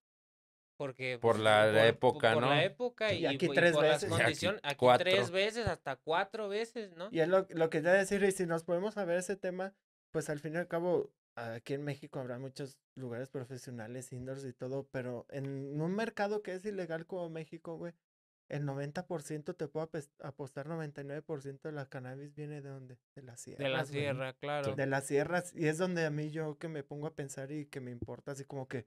Porque Por pues, la por- época, por ¿no? la época Y y, aquí y tres por las veces. Y aquí condiciones, aquí, cuatro. tres veces, hasta cuatro veces, ¿no? Y es lo, lo que te voy a decir, y si nos podemos saber ese tema, pues al fin y al cabo, aquí en México habrá muchos lugares profesionales, indoors y todo, pero en un mercado que es ilegal como México, güey, el 90% te puedo apostar, 99% de la cannabis viene de dónde? De las sierras. De la güey. sierra, claro. De las sierras, y es donde a mí yo que me pongo a pensar y que me importa así como que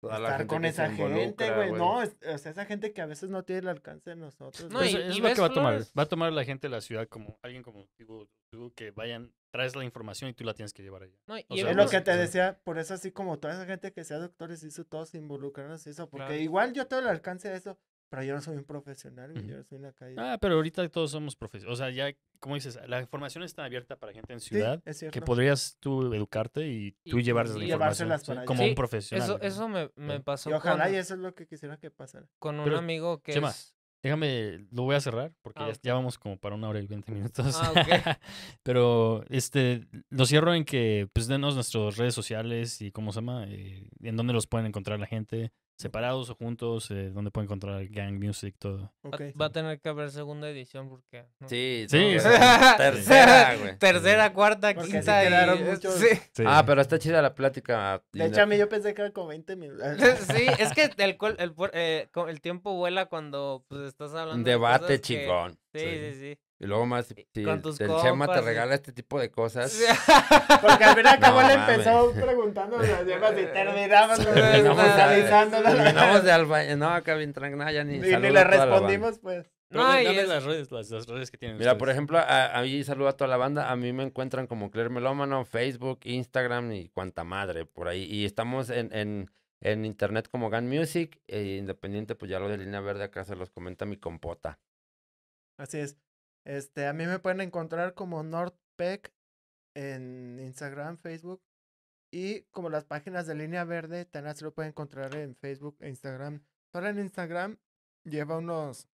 Toda la estar con esa gente, güey. No, es- o sea, esa gente que a veces no tiene el alcance de nosotros. No. Pues y- es y lo que va a tomar. Va a tomar la gente de la ciudad como alguien como tú, tú, que vayan, traes la información y tú la tienes que llevar allá. No, y o sea, Es lo que te decía, por eso así como toda esa gente que sea doctores hizo, todos se involucraron en eso, porque Claro. igual yo tengo el alcance de eso, pero yo no soy un profesional, güey, yo no soy en la calle. Ah, pero ahorita todos somos profesionales. O sea, ya, como dices, la información está abierta para gente en Sí, ciudad es cierto. que podrías tú educarte y tú Y- llevar y la información sí, para como Sí, un profesional. Eso, eso me, me Sí. pasó y ojalá con, y eso es lo que quisiera que pasara. con un Pero, amigo que Chema, es... Déjame, lo voy a cerrar porque Ah, ya, vamos como para una hora y veinte minutos. Ah, ok. Pero este, lo cierro en que, pues, denos nuestras redes sociales y cómo se llama, eh, en dónde los pueden encontrar la gente, separados o juntos, eh, dónde pueden encontrar Gang Music, todo. Va, Ok. va a tener que haber segunda edición porque... no- Sí, Sí, no, sí. tercera, güey. Tercera, cuarta, Porque sí quinta y... muchos- Sí. Ah, pero está chida la plática. De hecho, a mí yo pensé que era como 20 minutos. Sí, es que el, el, pu- eh, el tiempo vuela cuando pues estás hablando Un de debate que- chingón. Sí, sí, sí. Y luego más, si el, Chema te regala este tipo de cosas. Porque al fin y al cabo No le mames. empezó preguntando las llamas y terminamos Sí, Terminamos, de alba... No, acá bien tranquila, ya ni Y ni le respondimos, pues. Pero No, y es- las redes, las, las redes que tienen Mira, por ejemplo, a, a mí saludo a toda la banda. A mí me encuentran como Claire Melómano, Facebook, Instagram y cuanta madre por ahí. Y estamos en, en, en internet como Gun Music. E independiente, pues ya lo de línea verde acá se los comenta mi compota. Así es. Este, a mí me pueden encontrar como NordPec en Instagram, Facebook. Y como las páginas de línea verde, también se lo pueden encontrar en Facebook e Instagram. Solo en Instagram lleva unos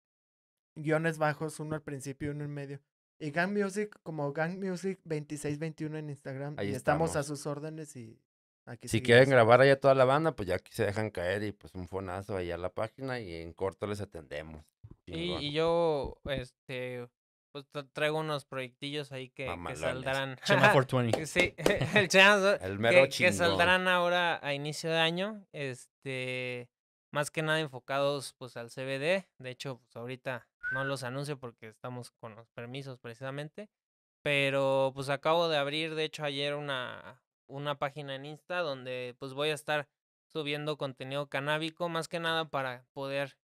guiones bajos, uno al principio y uno en medio. Y Gang Music como Gang Music 2621 en Instagram. Ahí y estamos a sus órdenes y aquí Si quieren grabar allá toda la banda, pues ya aquí se dejan caer y pues un fonazo ahí a la página y en corto les atendemos. Y, y yo, este, pues tra- traigo unos proyectillos ahí que, que saldrán. Chema 420. sí, el Chema, El mero que, que saldrán ahora a inicio de año, este, más que nada enfocados pues al CBD, de hecho pues ahorita no los anuncio porque estamos con los permisos precisamente, pero pues acabo de abrir de hecho ayer una, una página en Insta donde pues voy a estar subiendo contenido canábico más que nada para poder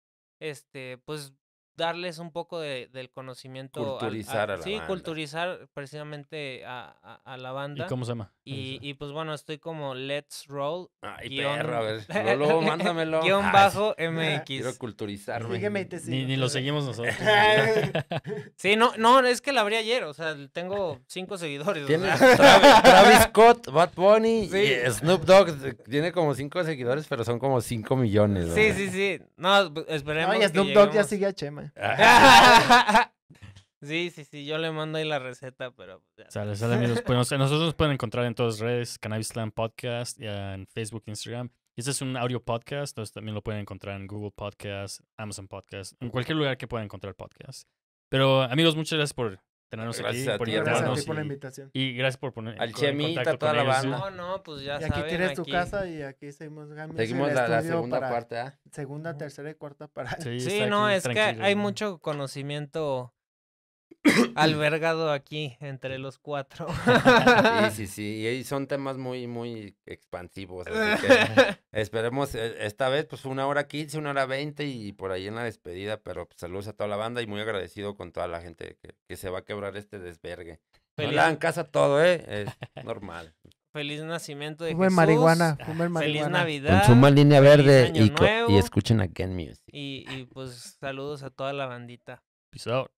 este pues darles un poco de, del conocimiento al- Culturizar a la sí banda. culturizar precisamente a, a- a la ¿Y banda cómo se llama? y, y pues bueno, estoy como Let's Roll. Ay, guión- perro, a ver. Luego, mándamelo. Guión Ay, bajo Quiero MX. culturizarme. Sígueme y te Ni, sigo, ni lo seguimos nosotros. Sí, no, no, es que la abrí ayer, o sea, tengo cinco seguidores. o Tienes sea. Travis, Travis Scott, Bad Bunny Sí. y Snoop Dogg. Tiene como cinco seguidores, pero son como cinco millones. Sí, sí, sí. No, esperemos. No, y Snoop Dogg ya sigue a Chema. Sí, sí, sí, yo le mando ahí la receta, pero. pues, ya. Sale, sale amigos. Pues nos- nosotros nos pueden encontrar en todas las redes, Cannabis Slam Podcast, en Facebook, Instagram. Este es un audio podcast, entonces también lo pueden encontrar en Google Podcast, Amazon Podcast, en cualquier lugar que puedan encontrar podcast. Pero amigos, muchas gracias por tenernos Gracias aquí, a por ti, Gracias a llamarnos ti por la y, invitación. y gracias por poner Al Chemita, toda con la banda. No, no, pues ya Y aquí saben. tienes tu aquí- casa y aquí seguimos Gami, Seguimos la, segunda para parte, ¿ah? Segunda, tercera y cuarta para. Sí, Sí, no, es que hay ¿no? mucho conocimiento albergado aquí entre los cuatro. Sí, sí, sí. Y son temas muy, muy expansivos. Así que esperemos, eh, esta vez pues una hora quince, una hora veinte y por ahí en la despedida, pero pues, saludos a toda la banda y muy agradecido con toda la gente que, que se va a quebrar este desvergue. No Feliz, le hagan casa todo, ¿eh? Es normal. feliz nacimiento de Jesús. marihuana, fumen Feliz marihuana. Navidad. Consuman línea verde y, escuchen a Gen Music. Y, y pues saludos a toda la bandita. Peace out.